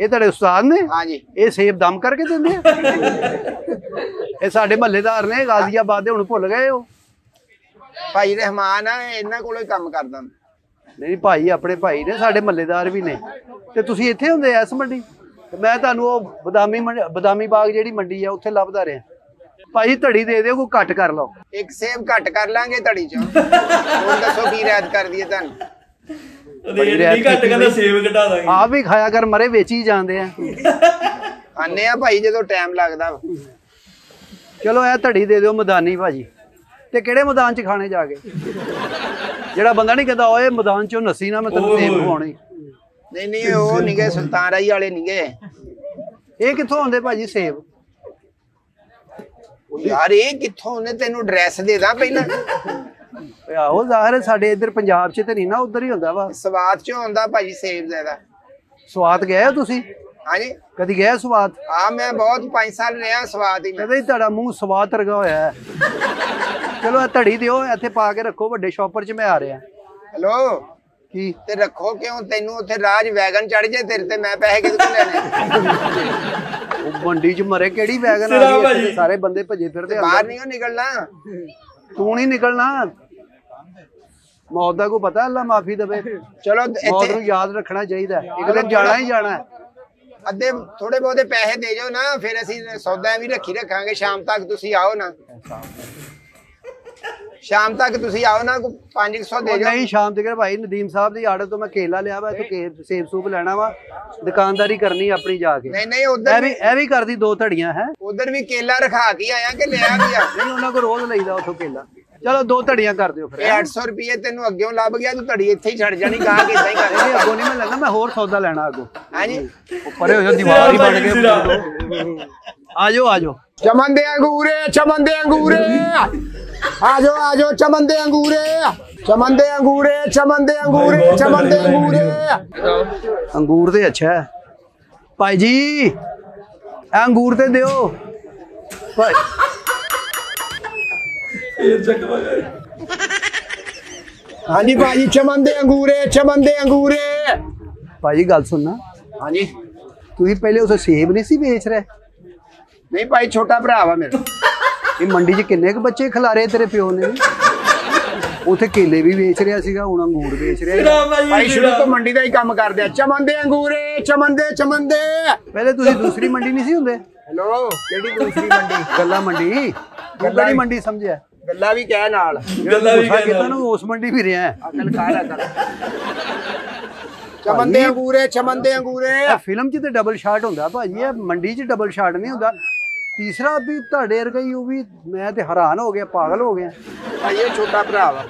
ਇਹ ਤੁਹਾਡੇ ਉਸਤਾਦ ਨੇ? ਹਾਂਜੀ। ਇਹ ਸੇਬ ਦਮ ਕਰਕੇ ਦਿੰਦੇ ਆ? ਇਹ ਸਾਡੇ ਮਹੱਲੇਦਾਰ ਨੇ ਗਾਜ਼ੀਆਬਾਦ ਦੇ ਹੁਣ ਭੁੱਲ ਗਏ ਉਹ। ਭਾਈ ਰਹਿਮਾਨ ਆ ਇਹਨਾਂ ਕੋਲੋਂ ਹੀ ਕੰਮ ਕਰਦਾ। ਨਹੀਂ ਭਾਈ ਆਪਣੇ ਭਾਈ ਨੇ ਸਾਡੇ ਮਹੱਲੇਦਾਰ ਵੀ ਨੇ। ਤੇ ਤੁਸੀਂ ਇੱਥੇ ਹੁੰਦੇ ਐ ਇਸ ਮੰਡੀ? ਤੇ ਮੈਂ ਤੁਹਾਨੂੰ ਉਹ ਬਦਾਮੀ ਮੰਡ- ਬਦਾਮੀ ਬਾਗ ਜਿਹੜੀ ਮੰਡੀ ਆ ਉੱਥੇ ਲੱਭਦਾ ਰਿਹਾ। ਭਾਈ ਧੜੀ ਦੇ ਦਿਓ ਕੋਈ ਘੱਟ ਕਰ ਲਓ। ਇੱਕ ਸੇਬ ਘੱਟ ਕਰ ਲਾਂਗੇ ਧੜੀ ਚੋਂ। ਹੁਣ ਦੱਸੋ ਕੀ ਰਾਇਤ ਕਰ ਦਈਏ ਤੁਹਾਨੂੰ? ਰੇਟ ਨਹੀਂ ਘੱਟ ਕਹਿੰਦਾ ਸੇਵ ਘਟਾ ਦਾਂਗੇ। ਆਪ ਵੀ ਖਾਇਆ ਕਰ ਮਰੇ ਵੇਚੀ ਜਾਂਦੇ ਆ। ਆਨੇ ਆ ਭਾਈ ਜਦੋਂ ਟਾਈਮ ਲੱਗਦਾ। ਵਾ। ਚਲੋ ਇਹ ਧੜੀ ਦੇ ਦਿਓ ਮੈਦਾਨੀ ਭਾਜੀ। ਤੇ ਕਿਹੜੇ ਮੈਦਾਨ 'ਚ ਖਾਣੇ ਜਾ ਕੇ? ਜਿਹੜਾ ਬੰਦਾ ਨਹੀਂ ਕਹਿੰਦਾ ਓਏ ਮੈਦਾਨ 'ਚੋਂ ਨੱਸੀ ਨਾ ਮੈਂ ਤੈਨੂੰ ਸੇਬ ਖਵਾਉਣੀ ਨਹੀਂ ਨਹੀਂ ਉਹ ਨਿਗੇ ਸੁਲਤਾਨ ਰਾਈ ਵਾਲੇ ਨਿਗੇ ਇਹ ਕਿੱਥੋਂ ਆਉਂਦੇ ਭਾਜੀ ਸੇਬ? ਯਾਰ ਇਹ ਕਿੱਥੋਂ ਉਹਨੇ ਤੈਨੂੰ ਐਡਰੈਸ ਦੇ ਦਾਂ ਪਹਿਲਾਂ। ਆਹੋ ਜ਼ਾਹਰ ਹੈ ਸਾਡੇ ਇੱਧਰ ਪੰਜਾਬ 'ਚ ਤੇ ਨਹੀਂ ਨਾ ਉਧਰ ਹੀ ਹੁੰਦਾ ਵਾ। ਸਵਾਦ ਚੋਂ ਆਉਂਦਾ ਭਾਜੀ ਸੇਬ ਦਾ ਇਹਦਾ। ਸਵਾਦ ਗਏ ਹੋ ਤੁਸੀਂ? ਹਾਂਜੀ। ਕਦੀ ਗਏ ਸਵਾਦ? ਆ ਮੈਂ ਬਹੁਤ 5 ਸਾਲ ਰਿਹਾ ਸਵਾਦ ਹੀ ਮੈਂ। ਕਦੇ ਤੁਹਾਡਾ ਮੂੰਹ ਸਵਾਦ ਰਗਾ ਹੋਇਆ ਹੈ। ਚਲੋ ਇਹ ਧੜੀ ਦਿਓ ਇੱਥੇ ਪਾ ਕੇ ਰੱਖੋ ਵੱਡੇ ਸ਼ਾਪਰ 'ਚ ਮੈਂ ਆ ਰਿਹਾ। ਹੈਲੋ? ਕੀ? ਤੇ ਰੱਖੋ ਕਿਉਂ? ਤੈਨੂੰ ਉੱਥੇ ਰਾਜ ਵੈਗਨ ਚੜ ਜੇ ਤੇਰੇ ਤੇ ਮੈਂ ਪੈਸੇ ਕਿੱਥੋਂ ਲੈਣੇ? ਉਹ ਮੰਡੀ 'ਚ ਮਰੇ ਕਿਹੜੀ ਵੈਗਨ ਆ ਸਿਰਾ ਗਈ ਸਾਰੇ ਬੰਦੇ ਭੱਜੇ ਫਿਰਦੇ ਬਾਹਰ ਨਹੀਂ ਉਹ ਨਿਕਲਣਾ? ਤੂੰ ਨਹੀਂ ਨਿਕਲਣਾ? ਮੌਤ ਦਾ ਕੋਈ ਪਤਾ ਅੱਲਾ ਮਾਫੀ ਦੇਵੇ। ਚਲੋ ਮੌਤ ਨੂੰ ਯਾਦ ਰੱਖਣਾ ਚਾਹੀਦਾ। ਇੱਕ ਦਿਨ ਜਾਣਾ ਹੀ ਜਾਣਾ ਹੈ। ਅੱਧੇ ਥੋੜੇ ਬਹੁਤੇ ਪੈਸੇ ਦੇ ਜਾਓ ਨਾ ਫਿਰ ਅਸੀਂ ਸੌਦਾ ਵੀ ਰੱਖੀ ਰੱਖਾਂਗੇ। ਸ਼ਾਮ ਤੱਕ ਤੁਸੀਂ ਆਓ ਨਾ। ਸ਼ਾਮ ਤੱਕ ਤੁਸੀਂ ਆਓ ਨਾ 500 ਦੇ ਜਾਓ। ਨਹੀਂ ਸ਼ਾਮ ਤੱਕ ਭਾਈ ਨਦੀਮ ਸਾਹਿਬ ਦੀ ਆੜਤ ਤੋਂ ਮੈਂ ਕੇਲਾ ਲਿਆ ਵਾ ਕੇ ਸੇਬ ਸੂਪ ਲੈਣਾ ਵਾ ਦੁਕਾਨਦਾਰੀ ਕਰਨੀ ਆਪਣੀ ਜਾ ਕੇ। ਨਹੀਂ ਨਹੀਂ ਉਧਰ ਵੀ ਇਹ ਵੀ ਕਰਦੀ ਦੋ ਧੜੀਆਂ ਹੈ? ਉਧਰ ਵੀ ਕੇਲਾ ਰਖਾ ਕੇ ਆਇਆ ਕਿ ਲਿਆ ਵੀ ਆ? ਨਹੀਂ ਉਹਨਾਂ ਕੋਲ ਰੋਜ਼ ਲਈਦਾ ਉੱਥੋਂ ਕੇਲਾ। ਚਲੋ ਦੋ ਧੜੀਆਂ ਕਰ ਦਿਓ ਫਿਰ ਇਹ 800 ਰੁਪਏ ਤੈਨੂੰ ਅੱਗੇੋਂ ਲੱਭ ਗਿਆ ਤੂੰ ਧੜੀ ਇੱਥੇ ਹੀ ਛੱਡ ਜਾਣੀ ਕਹਾ ਕੇ ਇਦਾਂ ਹੀ ਕਰ ਅੱਗੋਂ ਨਹੀਂ ਮੈਂ ਲੈਣਾ ਮੈਂ ਹੋਰ ਸੌਦਾ ਲੈਣਾ ਅੱਗੋਂ। ਹਾਂਜੀ। ਉਹ ਪਰੇ ਹੋ ਜਾ ਦੀਵਾਰ ਹੀ ਬਣ ਗਏ। ਆਜੋ ਆਜੋ। ਚਮਨ ਦੇ ਅੰਗੂਰੇ ਚਮਨ ਦੇ ਅੰਗੂਰੇ। ਆਜੋ ਆਜੋ ਚਮਨ ਦੇ ਅੰਗੂਰੇ। ਚਮਨ ਦੇ ਅੰਗੂਰੇ ਚਮਨ ਦੇ ਅੰਗੂਰੇ ਚਮਨ ਦੇ ਅੰਗੂਰੇ। ਅੰਗੂਰ ਤੇ ਅੱਛਾ ਹੈ। ਭਾਈ ਜੀ ਇਹ ਅੰਗੂਰ ਤੇ ਦਿਓ। ਭਾਈ ਹਾਂਜੀ ਭਾਜੀ ਚਮਨ ਦੇ ਅੰਗੂਰੇ ਚਮਨ ਦੇ ਅੰਗੂਰੇ। ਭਾਜੀ ਗੱਲ ਸੁਣਨਾ ਹਾਂਜੀ। ਤੁਸੀਂ ਪਹਿਲੇ ਉਸੇ ਸੇਬ ਨਹੀਂ ਸੀ ਵੇਚ ਰਹੇ? ਨਹੀਂ ਭਾਈ ਛੋਟਾ ਭਰਾ ਵਾ ਮੇਰਾ। ਇਹ ਮੰਡੀ 'ਚ ਕਿੰਨੇ ਕੁ ਬੱਚੇ ਖਿਲਾਰੇ ਤੇਰੇ ਪਿਓ ਨੇ? ਉਥੇ ਕੇਲੇ ਵੀ ਵੇਚ ਰਿਹਾ ਸੀਗਾ ਹੁਣ ਅੰਗੂਰ ਵੇਚ ਰਿਹਾ ਭਾਈ ਸ਼ੁਰੂ। ਤੋਂ ਮੰਡੀ ਦਾ ਹੀ ਕੰਮ ਕਰਦੇ ਆ। ਚਮਨ ਦੇ ਅੰਗੂਰੇ ਚਮਨ ਦੇ ਚਮਨ ਦੇ। ਪਹਿਲੇ ਤੁਸੀਂ ਦੂਸਰੀ ਮੰਡੀ ਨਹੀਂ ਸੀ ਹੁੰਦੇ? ਹੈਲੋ ਕਿਹੜੀ ਦੂਸਰੀ ਮੰਡੀ? ਗੱਲਾਂ ਮੰਡੀ। ਕਿਹੜੀ ਮੰਡੀ ਸਮਝਿਆ। ਗੱਲਾਂ ਵੀ ਕਹਿ ਨਾਲ। ਗੱਲਾਂ ਵੀ ਗੁੱਸਾ ਕੀਤਾ ਕਹਿੰਦਾ ਨਾ ਉਸ ਮੰਡੀ ਵੀ ਰਿਹਾ ਹੈ। ਅਕਲ ਕਾ ਲਾ ਕਰ ਚਮਨ ਦੇ ਅੰਗੂਰੇ ਚਮਨ ਦੇ ਅੰਗੂਰੇ। ਇਹ ਫਿਲਮ 'ਚ ਤੇ ਡਬਲ ਸ਼ਾਟ ਹੁੰਦਾ ਭਾਜੀ ਇਹ ਮੰਡੀ 'ਚ ਡਬਲ ਸ਼ਾਟ ਨਹੀਂ ਹੁੰਦਾ। ਤੀਸਰਾ ਵੀ ਤੁਹਾਡੇ ਵਰਗਾ ਹੀ ਉਹ ਵੀ ਮੈਂ ਤੇ ਹੈਰਾਨ ਹੋ ਗਿਆ ਪਾਗਲ ਹੋ ਗਿਆ। ਭਾਈ ਇਹ ਛੋਟਾ ਭਰਾ ਵਾ।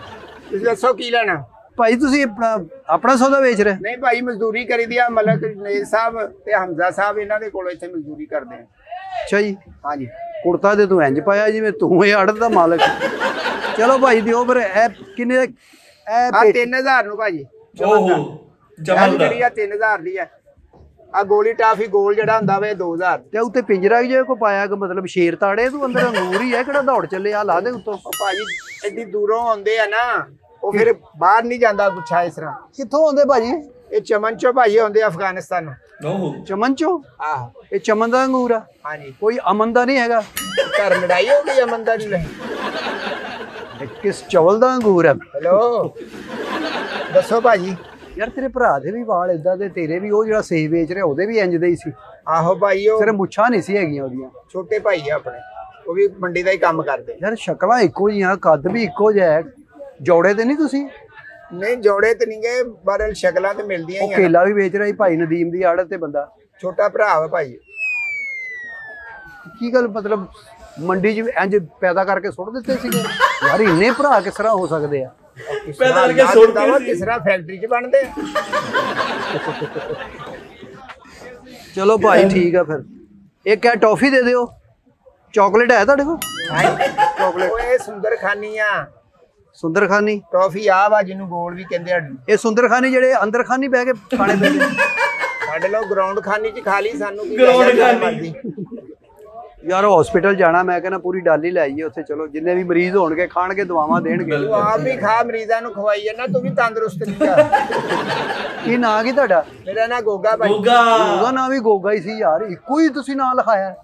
ਤੁਸੀਂ ਦੱਸੋ ਕੀ ਲੈਣਾ? ਭਾਈ ਤੁਸੀਂ ਆਪਣਾ ਆਪਣਾ ਸੌਦਾ ਵੇਚ ਰਹੇ? ਨਹੀਂ ਭਾਈ ਮਜ਼ਦੂਰੀ ਕਰੀਦੀ ਆ ਮਲਕ ਨੇਜ ਸਾਹਿਬ ਤੇ ਹਮਜ਼ਾ ਸਾਹਿਬ ਇਹਨਾਂ ਦੇ ਕੋਲੋਂ ਇੱਥੇ ਮਜ਼ਦੂਰੀ ਕਰਦੇ ਆ। ਅੱਛਾ ਜੀ। ਹਾਂਜੀ। ਕੁੜਤਾ ਤੇ ਤੂੰ ਇੰਜ ਪਾਇਆ ਜਿਵੇਂ ਤੂੰ ਇਹ ਅੜਦ ਦਾ ਮਾਲਕ। ਚਲੋ ਭਾਈ ਦਿਓ ਪਰ ਇਹ ਕਿੰਨੇ ਦਾ- ਇਹ ਆ ਪੇਟੀ 3000 ਨੂੰ ਭਾਜੀ। ਓਹੋ ਜਮਲ ਦਾ ਜਿਹੜੀ ਆ 3000 ਦੀ ਹੈ ਆ ਗੋਲੀ ਟਾਫੀ ਗੋਲ ਜਿਹੜਾ ਹੁੰਦਾ ਵੇ 2000 ਤੇ ਉੱਤੇ ਪਿੰਜਰਾ ਜੇ ਕੋ ਪਾਇਆ ਕਿ ਮਤਲਬ ਸ਼ੇਰ ਤਾੜੇ ਤੂੰ ਅੰਦਰ ਅੰਗੂਰ ਹੀ ਹੈ ਕਿਹੜਾ ਦੌੜ ਚੱਲੇ ਆ ਲਾ ਦੇ ਉੱਤੋਂ। ਉਹ ਭਾਜੀ ਐਡੀ ਦੂਰੋਂ ਆਉਂਦੇ ਆ ਨਾ ਉਹ ਫਿਰ ਬਾਹਰ ਨਹੀਂ ਜਾਂਦਾ ਗੁੱਛਾ ਇਸ ਤਰ੍ਹਾਂ। ਕਿੱਥੋਂ ਆਉਂਦੇ ਭਾਜੀ? ਇਹ ਚਮਨ ਚੋਂ ਭਾਜੀ ਆਉਂਦੇ ਆ ਅਫਗਾਨਿਸਤਾਨ ਚਮਨ ਚੋਂ? ਆਹੋ। ਇਹ ਚਮਨ ਦਾ ਅੰਗੂਰ ਆ। ਹਾਂਜੀ। ਕੋਈ ਅਮਨ ਦਾ ਨਹੀਂ ਹੈਗਾ। ਘਰ ਲੜਾਈ ਹੋ ਗਈ ਅਮਨ ਦੀ ਲੈ ਇਹ ਕਿਸ ਚਵਲ ਦਾ ਅੰਗੂਰ ਆ? ਹੈਲੋ ਦੱਸੋ ਭਾਜੀ। ਯਾਰ ਤੇਰੇ ਭਰਾ ਦੇ ਵੀ ਵਾਲ ਇਦਾਂ ਦੇ ਤੇਰੇ ਵੀ ਉਹ ਜਿਹੜਾ ਸੇਬ ਵੇਚ ਰਿਹਾ ਉਹਦੇ ਵੀ ਇੰਜ ਦੇ ਹੀ ਸੀ। ਆਹੋ ਭਾਈ ਉਹ ਸਿਰ ਮੁੱਛਾਂ ਨਹੀਂ ਸੀ ਹੈਗੀਆਂ ਉਹਦੀਆਂ। ਛੋਟੇ ਭਾਈ ਆ ਆਪਣੇ। ਉਹ ਵੀ ਮੰਡੀ ਦਾ ਹੀ ਕੰਮ ਕਰਦੇ। ਯਾਰ ਸ਼ਕਲਾਂ ਇੱਕੋ ਜਿਹੀਆਂ ਕੱਦ ਵੀ ਇੱਕੋ ਜਿਹਾ ਹੈ। ਜੋੜੇ ਤੇ ਨਹੀਂ ਤੁਸੀਂ? ਨਹੀਂ ਜੋੜੇ ਤੇ ਨਹੀਂ ਗਏ ਬਰਲ ਸ਼ਕਲਾਂ ਤੇ ਮਿਲਦੀਆਂ ਉਹ ਹੀ ਆ ਕੇਲਾ ਵੀ ਵੇਚ ਰਿਹਾ ਸੀ ਭਾਈ ਨਦੀਮ ਦੀ ਆੜਤ ਤੇ ਬੰਦਾ। ਛੋਟਾ ਭਰਾ ਵਾ ਭਾਈ। ਕੀ ਗੱਲ ਮਤਲਬ ਮੰਡੀ 'ਚ ਇੰਜ ਪੈਦਾ ਕਰਕੇ ਸੁੱਟ ਦਿੱਤੇ ਸੀਗੇ? ਯਾਰ ਇੰਨੇ ਭਰਾ ਕਿਸ ਤਰ੍ਹਾਂ ਹੋ ਸਕਦੇ ਆ? ਪੈਦਾ ਕਰਕੇ ਸੁੱਟ ਦਿੱਤਾ ਵਾ, ਕੇ ਕਿਸ ਤਰ੍ਹਾਂ ਫੈਕਟਰੀ 'ਚ ਬਣਦੇ ਆ। ਚਲੋ ਭਾਈ ਠੀਕ ਆ ਫਿਰ। ਇੱਕ ਹੈ ਟੌਫੀ ਦੇ ਦਿਓ। ਚਾਕਲੇਟ ਹੈ ਤੁਹਾਡੇ ਕੋਲ? ਚਾਕਲੇਟ ਓਏ ਸੁੰਦਰ ਖਾਨੀ ਆ। ਸੁੰਦਰਖਾਨੀ? ਟੌਫੀ ਆ ਵਾ ਜਿਹਨੂੰ ਗੋਲ ਵੀ ਕਹਿੰਦੇ ਆ। ਇਹ ਸੁੰਦਰਖਾਨੀ ਜਿਹੜੇ ਅੰਦਰਖਾਨੀ ਬਹਿ ਕੇ ਖਾਣੇ ਪੈਂਦੇ ਸਾਡੇ ਲੋਕ ਗਰਾਊਂਡ ਖਾਨੀ 'ਚ ਖਾ ਲਈ ਸਾਨੂੰ ਕੀ ਲੱਗਿਆ ਖਾਨੀ। ਯਾਰ ਹਸਪੀਟਲ ਜਾਣਾ ਮੈਂ ਕਹਿੰਦਾ ਪੂਰੀ ਡਾਲੀ ਲੈ ਆਈਏ ਉੱਥੇ ਚਲੋ ਜਿੰਨੇ ਵੀ ਮਰੀਜ਼ ਹੋਣਗੇ ਖਾਣਗੇ ਦਵਾਵਾਂ ਦੇਣਗੇ। ਤੂੰ ਆਪ ਵੀ ਖਾ ਮਰੀਜ਼ਾਂ ਨੂੰ ਖਵਾਈ ਜਾਂਦਾ ਤੂੰ ਵੀ ਤੰਦਰੁਸਤ ਨਹੀਂ ਆ ਕੀ ਨਾਂ ਕੀ ਤੁਹਾਡਾ? ਮੇਰਾ ਨਾਂ ਗੋਗਾ ਭਾਈ। ਗੋਗਾ। ਉਹਦਾ ਨਾਂ ਵੀ ਗੋਗਾ ਹੀ ਸੀ ਯਾਰ ਇੱਕੋ ਹੀ ਤੁਸੀਂ ਨਾਂ ਲਿਖਾਇਆ।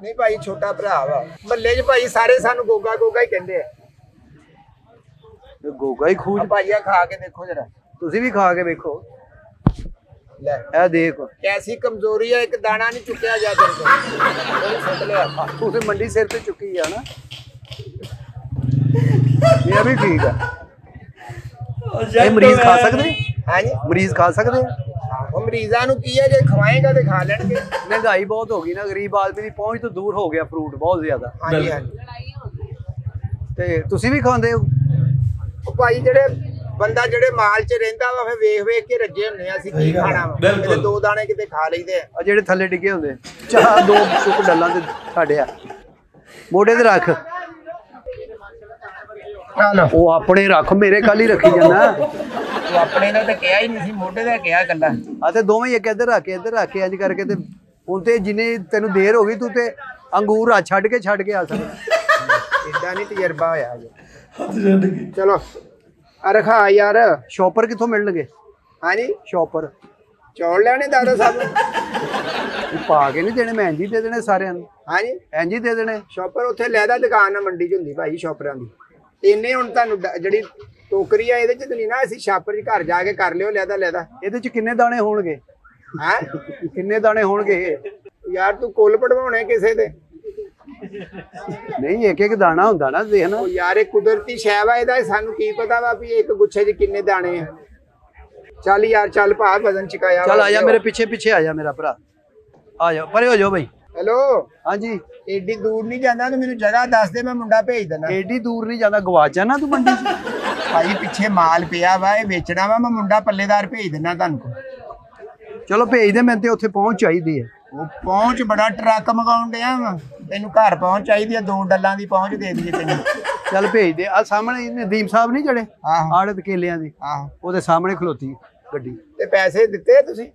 ਨਹੀਂ ਭਾਈ ਛੋਟਾ ਭਰਾ ਵਾ। ਮੱਲੇ 'ਚ ਭਾਈ ਸਾਰੇ ਸਾਨੂੰ ਗੋਗਾ ਗੋਗਾ ਹੀ ਕਹਿੰਦੇ ਆ। ਇਹ ਗੋਗਾ ਹੀ ਖੂਜ ਆ ਭਾਈ ਆ ਖਾ ਕੇ ਦੇਖੋ ਜਰਾ। ਤੁਸੀਂ ਵੀ ਖਾ ਕੇ ਵੇਖੋ। ਲੈ। ਇਹ ਦੇਖ। ਕੈਸੀ ਕਮਜ਼ੋਰੀ ਹੈ ਇੱਕ ਦਾਣਾ ਨਹੀਂ ਚੁੱਕਿਆ ਜਾ ਤੇਰੇ ਕੋਲ। ਉਹ ਸੁੱਟ ਲਿਆ। ਤੂੰ ਤੇ ਮੰਡੀ ਸਿਰ ਤੇ ਚੁੱਕੀ ਆ ਨਾ। ਇਹ ਵੀ ਠੀਕ ਆ। ਇਹ ਮਰੀਜ਼ ਖਾ ਸਕਦੇ ਹਾਂਜੀ। ਮਰੀਜ਼ ਖਾ ਸਕਦੇ ਆ ਉਹ ਮਰੀਜ਼ਾਂ ਨੂੰ ਕੀ ਹੈ ਜੇ ਖਵਾਏਗਾ ਤੇ ਖਾ ਲੈਣਗੇ। ਮਹਿੰਗਾਈ ਬਹੁਤ ਹੋ ਗਈ ਨਾ ਗਰੀਬ ਆਦਮੀ ਦੀ ਪਹੁੰਚ ਤੋਂ ਦੂਰ ਹੋ ਗਿਆ ਫਰੂਟ ਬਹੁਤ ਜ਼ਿਆਦਾ। ਹਾਂਜੀ ਹਾਂਜੀ। ਤੇ ਤੁਸੀਂ ਵੀ ਖਾਂਦੇ ਹੋ? ਉਹ ਭਾਈ ਜਿਹੜੇ ਬੰਦਾ ਜਿਹੜੇ ਮਾਲ 'ਚ ਰਹਿੰਦਾ ਵਾ ਫਿਰ ਵੇਖ ਵੇਖ ਕੇ ਰੱਜੇ ਹੁੰਨੇ ਆ ਅਸੀਂ ਕੀ ਖਾਣਾ ਵਾ। ਬਿਲਕੁਲ। ਕਿਤੇ ਦੋ ਦਾਣੇ ਕਿਤੇ ਖਾ ਲਈਦੇ ਆ। ਆ ਜਿਹੜੇ ਥੱਲੇ ਡਿੱਗੇ ਹੁੰਦੇ ਚਾਹ ਦੋ ਚੁੱਕ ਡੱਲਾਂ ਤੇ ਸਾਡੇ ਆ। ਮੋਢੇ ਤੇ ਰੱਖ। ਚਲੋ ਉਹ ਆਪਣੇ ਰੱਖ ਮੇਰੇ ਕੱਲ ਹੀ ਰੱਖੀ ਜਾਂਦਾ। ਤੂੰ ਆਪਣੇ ਦਾ ਤਾਂ ਕਿਹਾ ਹੀ ਨਹੀਂ ਸੀ ਮੋਢੇ ਦਾ ਕਿਹਾ ਗੱਲਾਂ ਆ ਤੇ ਦੋਵੇਂ ਇੱਕ ਇੱਧਰ ਰੱਖ ਕੇ ਇੱਧਰ ਰੱਖ ਕੇ ਇੰਜ ਕਰਕੇ ਤੇ ਹੁਣ ਤੇ ਜਿੰਨੇ ਤੈਨੂੰ ਦੇਰ ਹੋ ਗਈ ਤੂੰ ਤੇ ਅੰਗੂਰ ਆ ਛੱਡ ਕੇ ਛੱਡ ਕੇ ਆ ਸਕਦਾ। ਇਦਾਂ ਨਹੀਂ ਤਜਰਬਾ ਹੋਇਆ ਜੀ ਚਲੋ। ਆ ਰਖਾ ਯਾਰ। ਸ਼ੌਪਰ ਕਿੱਥੋਂ ਮਿਲਣਗੇ? ਹਾਂਜੀ। ਸ਼ੌਪਰ। ਚੌਲ ਲੈਣੇ ਦਾਦਾ ਸਾਹਿਬ ਇਹ ਪਾ ਕੇ ਨਹੀਂ ਦੇਣੇ ਮੈਂ ਇੰਜ ਹੀ ਦੇ ਦੇਣੇ ਸਾਰਿਆਂ ਨੂੰ। ਹਾਂਜੀ। ਇੰਜ ਹੀ ਦੇ ਦੇਣੇ। ਸ਼ਾਪਰ ਉੱਥੇ ਲੈਦਾ ਦੁਕਾਨ ਆ ਮੰਡੀ 'ਚ ਹੁੰਦੀ ਭਾਈ ਸ਼ਾਪਰਾਂ ਦੀ। ਇਹਨੇ ਹੁਣ ਤੁਹਾਨੂੰ ਜਿਹੜੀ ਟੋਕਰੀ ਆ ਇਹਦੇ 'ਚ ਨਹੀਂ ਨਾ ਅਸੀਂ ਸ਼ਾਪਰ 'ਚ ਘਰ ਜਾ ਕੇ ਕਰ ਲਿਓ ਲੈਦਾ ਲੈਦਾ ਇਹਦੇ ਚ ਕਿੰਨੇ ਦਾਣੇ ਹੋਣਗੇ? ਹੈ? ਕਿੰਨੇ ਦਾਣੇ ਹੋਣਗੇ? ਯਾਰ ਤੂੰ ਕੁੱਲ ਪੜਵਾਉਣੇ ਕਿਸੇ ਦੇ? ਨਹੀਂ ਇੱਕ ਇੱਕ ਦਾਣਾ ਹੁੰਦਾ ਨਾ ਦੇਖ ਨਾ ਉਹ ਯਾਰ ਇਹ ਕੁਦਰਤੀ ਸ਼ੈ ਵਾ ਇਹਦਾ ਸਾਨੂੰ ਕੀ ਪਤਾ ਵਾ ਵੀ ਇੱਕ ਗੁੱਛੇ 'ਚ ਕਿੰਨੇ ਦਾਣੇ ਆ। ਚੱਲ ਯਾਰ ਚੱਲ ਭਾ ਵਜ਼ਨ ਚਕਾਇਆ ਚੱਲ ਆ ਜਾ ਮੇਰੇ ਪਿੱਛੇ ਪਿੱਛੇ ਆ ਜਾ ਮੇਰਾ ਭਰਾ। ਆ ਜਾ ਪਰੇ ਹੋ ਜਾਓ ਬਈ। ਹੈਲੋ? ਹਾਂਜੀ। ਏਡੀ ਦੂਰ ਨਹੀਂ ਜਾਂਦਾ ਤੂੰ ਮੈਨੂੰ ਜਗ੍ਹਾ ਦੱਸ ਦੇ ਮੈਂ ਮੁੰਡਾ ਭੇਜ ਦਿੰਦਾ। ਏਡੀ ਦੂਰ ਨਹੀਂ ਜਾਂਦਾ ਗਵਾਚ ਜਾਣਾ ਤੂੰ ਮੰਡੀ ਚ। ਭਾਈ ਪਿੱਛੇ ਮਾਲ ਪਿਆ ਵਾ ਇਹ ਵੇਚਣਾ ਵਾ ਮੈਂ ਮੁੰਡਾ ਪੱਲੇਦਾਰ ਭੇਜ ਦਿੰਦਾ ਤੁਹਾਨੂੰ ਚਲੋ ਭੇਜ ਦੇ ਮੈਨੂੰ ਤੇ ਉੱਥੇ ਪਹੁੰਚ ਚਾਹੀਦੀ ਹੈ ਉਹ ਪਹੁੰਚ ਬੜਾ ਟਰੱਕ ਮਗਾਉਣ ਡਿਆ ਵਾ। ਤੈਨੂੰ ਘਰ ਪਹੁੰਚ ਚਾਹੀਦੀ ਆ ਦੋ ਡੱਲਾਂ ਦੀ ਪਹੁੰਚ ਦੇ ਦਈਏ ਤੈਨੂੰ। ਚੱਲ ਭੇਜ ਦੇ। ਆ ਸਾਹਮਣੇ ਨਦੀਮ ਸਾਹਿਬ ਨਹੀਂ ਜੜੇ ਆਹੋ। ਆੜਤ ਕੇਲਿਆਂ ਦੀ। ਆਹੋ। ਉਹਦੇ ਸਾਹਮਣੇ ਖਲੋਤੀ ਗੱਡੀ। ਤੇ ਪੈਸੇ ਦਿੱਤੇ ਤੁਸੀਂ?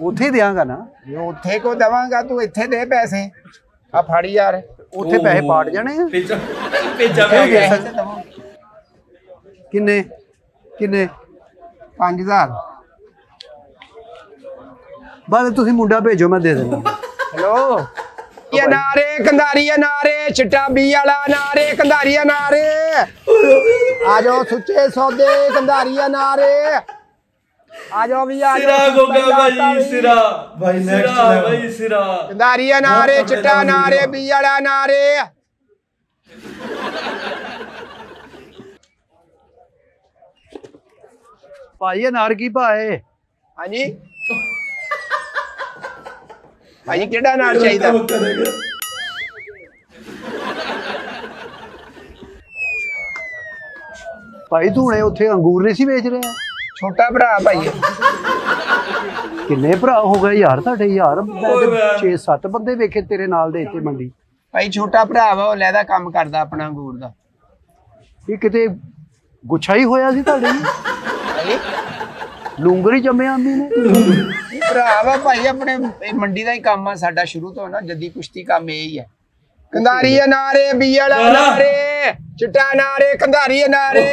ਉੱਥੇ ਹੀ ਦਿਆਂਗਾ ਨਾ। ਜੇ ਉੱਥੇ ਕੋ ਦਵਾਂਗਾ ਤੂੰ ਇੱਥੇ ਦੇ ਪੈਸੇ। ਆ ਫੜ ਯਾਰ। ਉੱਥੇ ਪੈਸੇ ਪਾਟ ਜਾਣੇ ਆ। ਤੇ ਦਵਾਂ ਕਿੰਨੇ? ਕਿੰਨੇ? 5000 ਬਾਅਦ ਤੁਸੀਂ ਮੁੰਡਾ ਭੇਜੋ ਮੈਂ ਦੇ ਦਿੰਦਾ। ਹੈਲੋ? ਇਹ ਨਾਰੇ ਕੰਧਾਰੀਆ ਨਾਰੇ ਚਿੱਟਾ ਬੀ ਵਾਲਾ ਨਾਰੇ ਕੰਧਾਰੀਆ ਨਾਰੇ। ਆ ਜਾਓ ਸੁੱਚੇ ਸੌਦੇ ਕੰਧਾਰੀਆ ਨਾਰੇ। ਆ ਜਾਓ ਵੀ ਆ ਸਿਰਾ ਜਾਓ ਗੋਗਾ ਭਾਈ। ਸਿਰਾ। ਭਾਈ ਸਿਰਾ level। ਭਾਈ ਸਿਰਾ। ਕੰਧਾਰੀਆ ਨਾਰੇ ਚਿੱਟਾ ਨਾਰੇ ਬੀ ਵਾਲਾ ਨਾਰੇ। ਭਾਈ ਇਹ ਨਾਰ ਕੀ ਭਾਏ ਹਾਂਜੀ। ਭਾਜੀ ਕਿਹੜਾ ਨਾਮ ਚਾਹੀਦਾ? ਭਾਈ ਤੂੰ ਹੁਣੇ ਉੱਥੇ ਅੰਗੂਰ ਨਹੀਂ ਸੀ ਵੇਚ ਰਿਹਾ? ਛੋਟਾ ਭਰਾ ਭਾਈ। ਕਿੰਨੇ ਭਰਾ ਹੋ ਗਏ ਯਾਰ ਤੁਹਾਡੇ? ਯਾਰ ਓਏ ਮੈਂ- 6-7 ਬੰਦੇ ਵੇਖੇ ਤੇਰੇ ਨਾਲ ਦੇ ਇੱਥੇ ਮੰਡੀ। ਭਾਈ ਛੋਟਾ ਭਰਾ ਵਾ ਉਹ ਲੈਦਾ ਕੰਮ ਕਰਦਾ ਆਪਣਾ ਅੰਗੂਰ ਦਾ। ਇਹ ਕਿਤੇ ਗੁੱਛਾ ਹੀ ਹੋਇਆ ਸੀ ਤੁਹਾਡੇ? ਨੂੰ? ਲੂੰਗਰ ਹੀ ਜੰਮਿਆ ਅੰਮੀ ਨੇ। ਭਰਾ ਵਾ ਭਾਈ ਆਪਣੇ ਇਹ ਮੰਡੀ ਦਾ ਹੀ ਕੰਮ ਆ ਸਾਡਾ ਸ਼ੁਰੂ ਤੋਂ ਨਾ ਜੱਦੀ ਕੁਸ਼ਤੀ ਕੰਮ ਇਹ ਹੀ ਹੈ ਕੰਧਾਰੀ ਨਾਰੇ ਬੀਅਲ ਨਾਰੇ ਚਿੱਟਾ ਨਾਰੇ ਕੰਧਾਰੀ ਨਾਰੇ।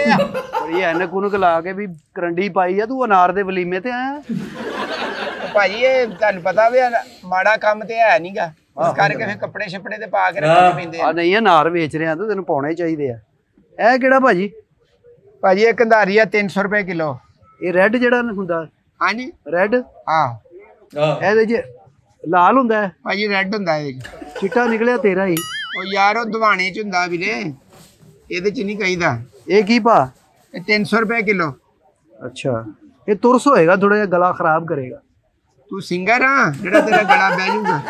ਬੜੀ ਐਨਕ ਉਨਕ ਲਾ ਕੇ ਵੀ ਕਰੰਡੀ ਪਾਈ ਆ ਤੂੰ ਅਨਾਰ ਦੇ ਵਲੀਮੇ ਤੇ ਆਇਆ? ਭਾਜੀ ਇਹ ਤੁਹਾਨੂੰ ਪਤਾ ਵੀ ਮਾੜਾ ਕੰਮ ਤੇ ਹੈ ਨਹੀਂਗਾ ਇਸ ਕਰਕੇ ਫਿਰ ਕੱਪੜੇ ਛੱਪੜੇ ਤੇ ਪਾ ਕੇ ਰੱਖਣੇ ਪੈਂਦੇ ਆ। ਆ ਨਹੀਂ ਅਨਾਰ ਵੇਚ ਰਿਆ ਤਾਂ ਤੈਨੂੰ ਪਾਉਣੇ ਚਾਹੀਦੇ ਆ। ਇਹ ਕਿਹੜਾ ਭਾਜੀ? ਭਾਜੀ ਇਹ ਕੰਧਾਰੀ ਆ 300 ਰੁਪਏ ਕਿਲੋ। ਇਹ ਰੈੱਡ ਜਿਹੜਾ ਹੁੰਦਾ ਹਾਂਜੀ। ਰੈੱਡ ਹਾਂ। ਆਹ ਇਹਦੇ 'ਚ ਲਾਲ ਹੁੰਦਾ ਹੈ, ਭਾਜੀ ਰੈੱਡ ਹੁੰਦਾ ਇਹ। 'ਚ। ਚਿੱਟਾ ਨਿਕਲਿਆ ਤੇਰਾ ਹੀ। ਉਹ ਯਾਰ ਉਹ ਦਵਾਣੇ ਚ ਹੁੰਦਾ ਵੀਰੇ। ਇਹਦੇ ਚ ਨਹੀਂ ਕਹੀਦਾ। ਇਹ ਕੀ ਭਾ? ਇਹ 300 ਰੁਪਏ ਕਿਲੋ। ਅੱਛਾ। ਇਹ ਤੁਰਸ ਹੋਏਗਾ ਥੋੜਾ ਜਿਹਾ ਗਲਾ ਖਰਾਬ ਕਰੇਗਾ। ਤੂੰ ਸਿੰਗਰ ਆ ਜਿਹੜਾ ਤੇਰਾ ਗਲਾ ਬਹਿ ਜਾਊਗਾ।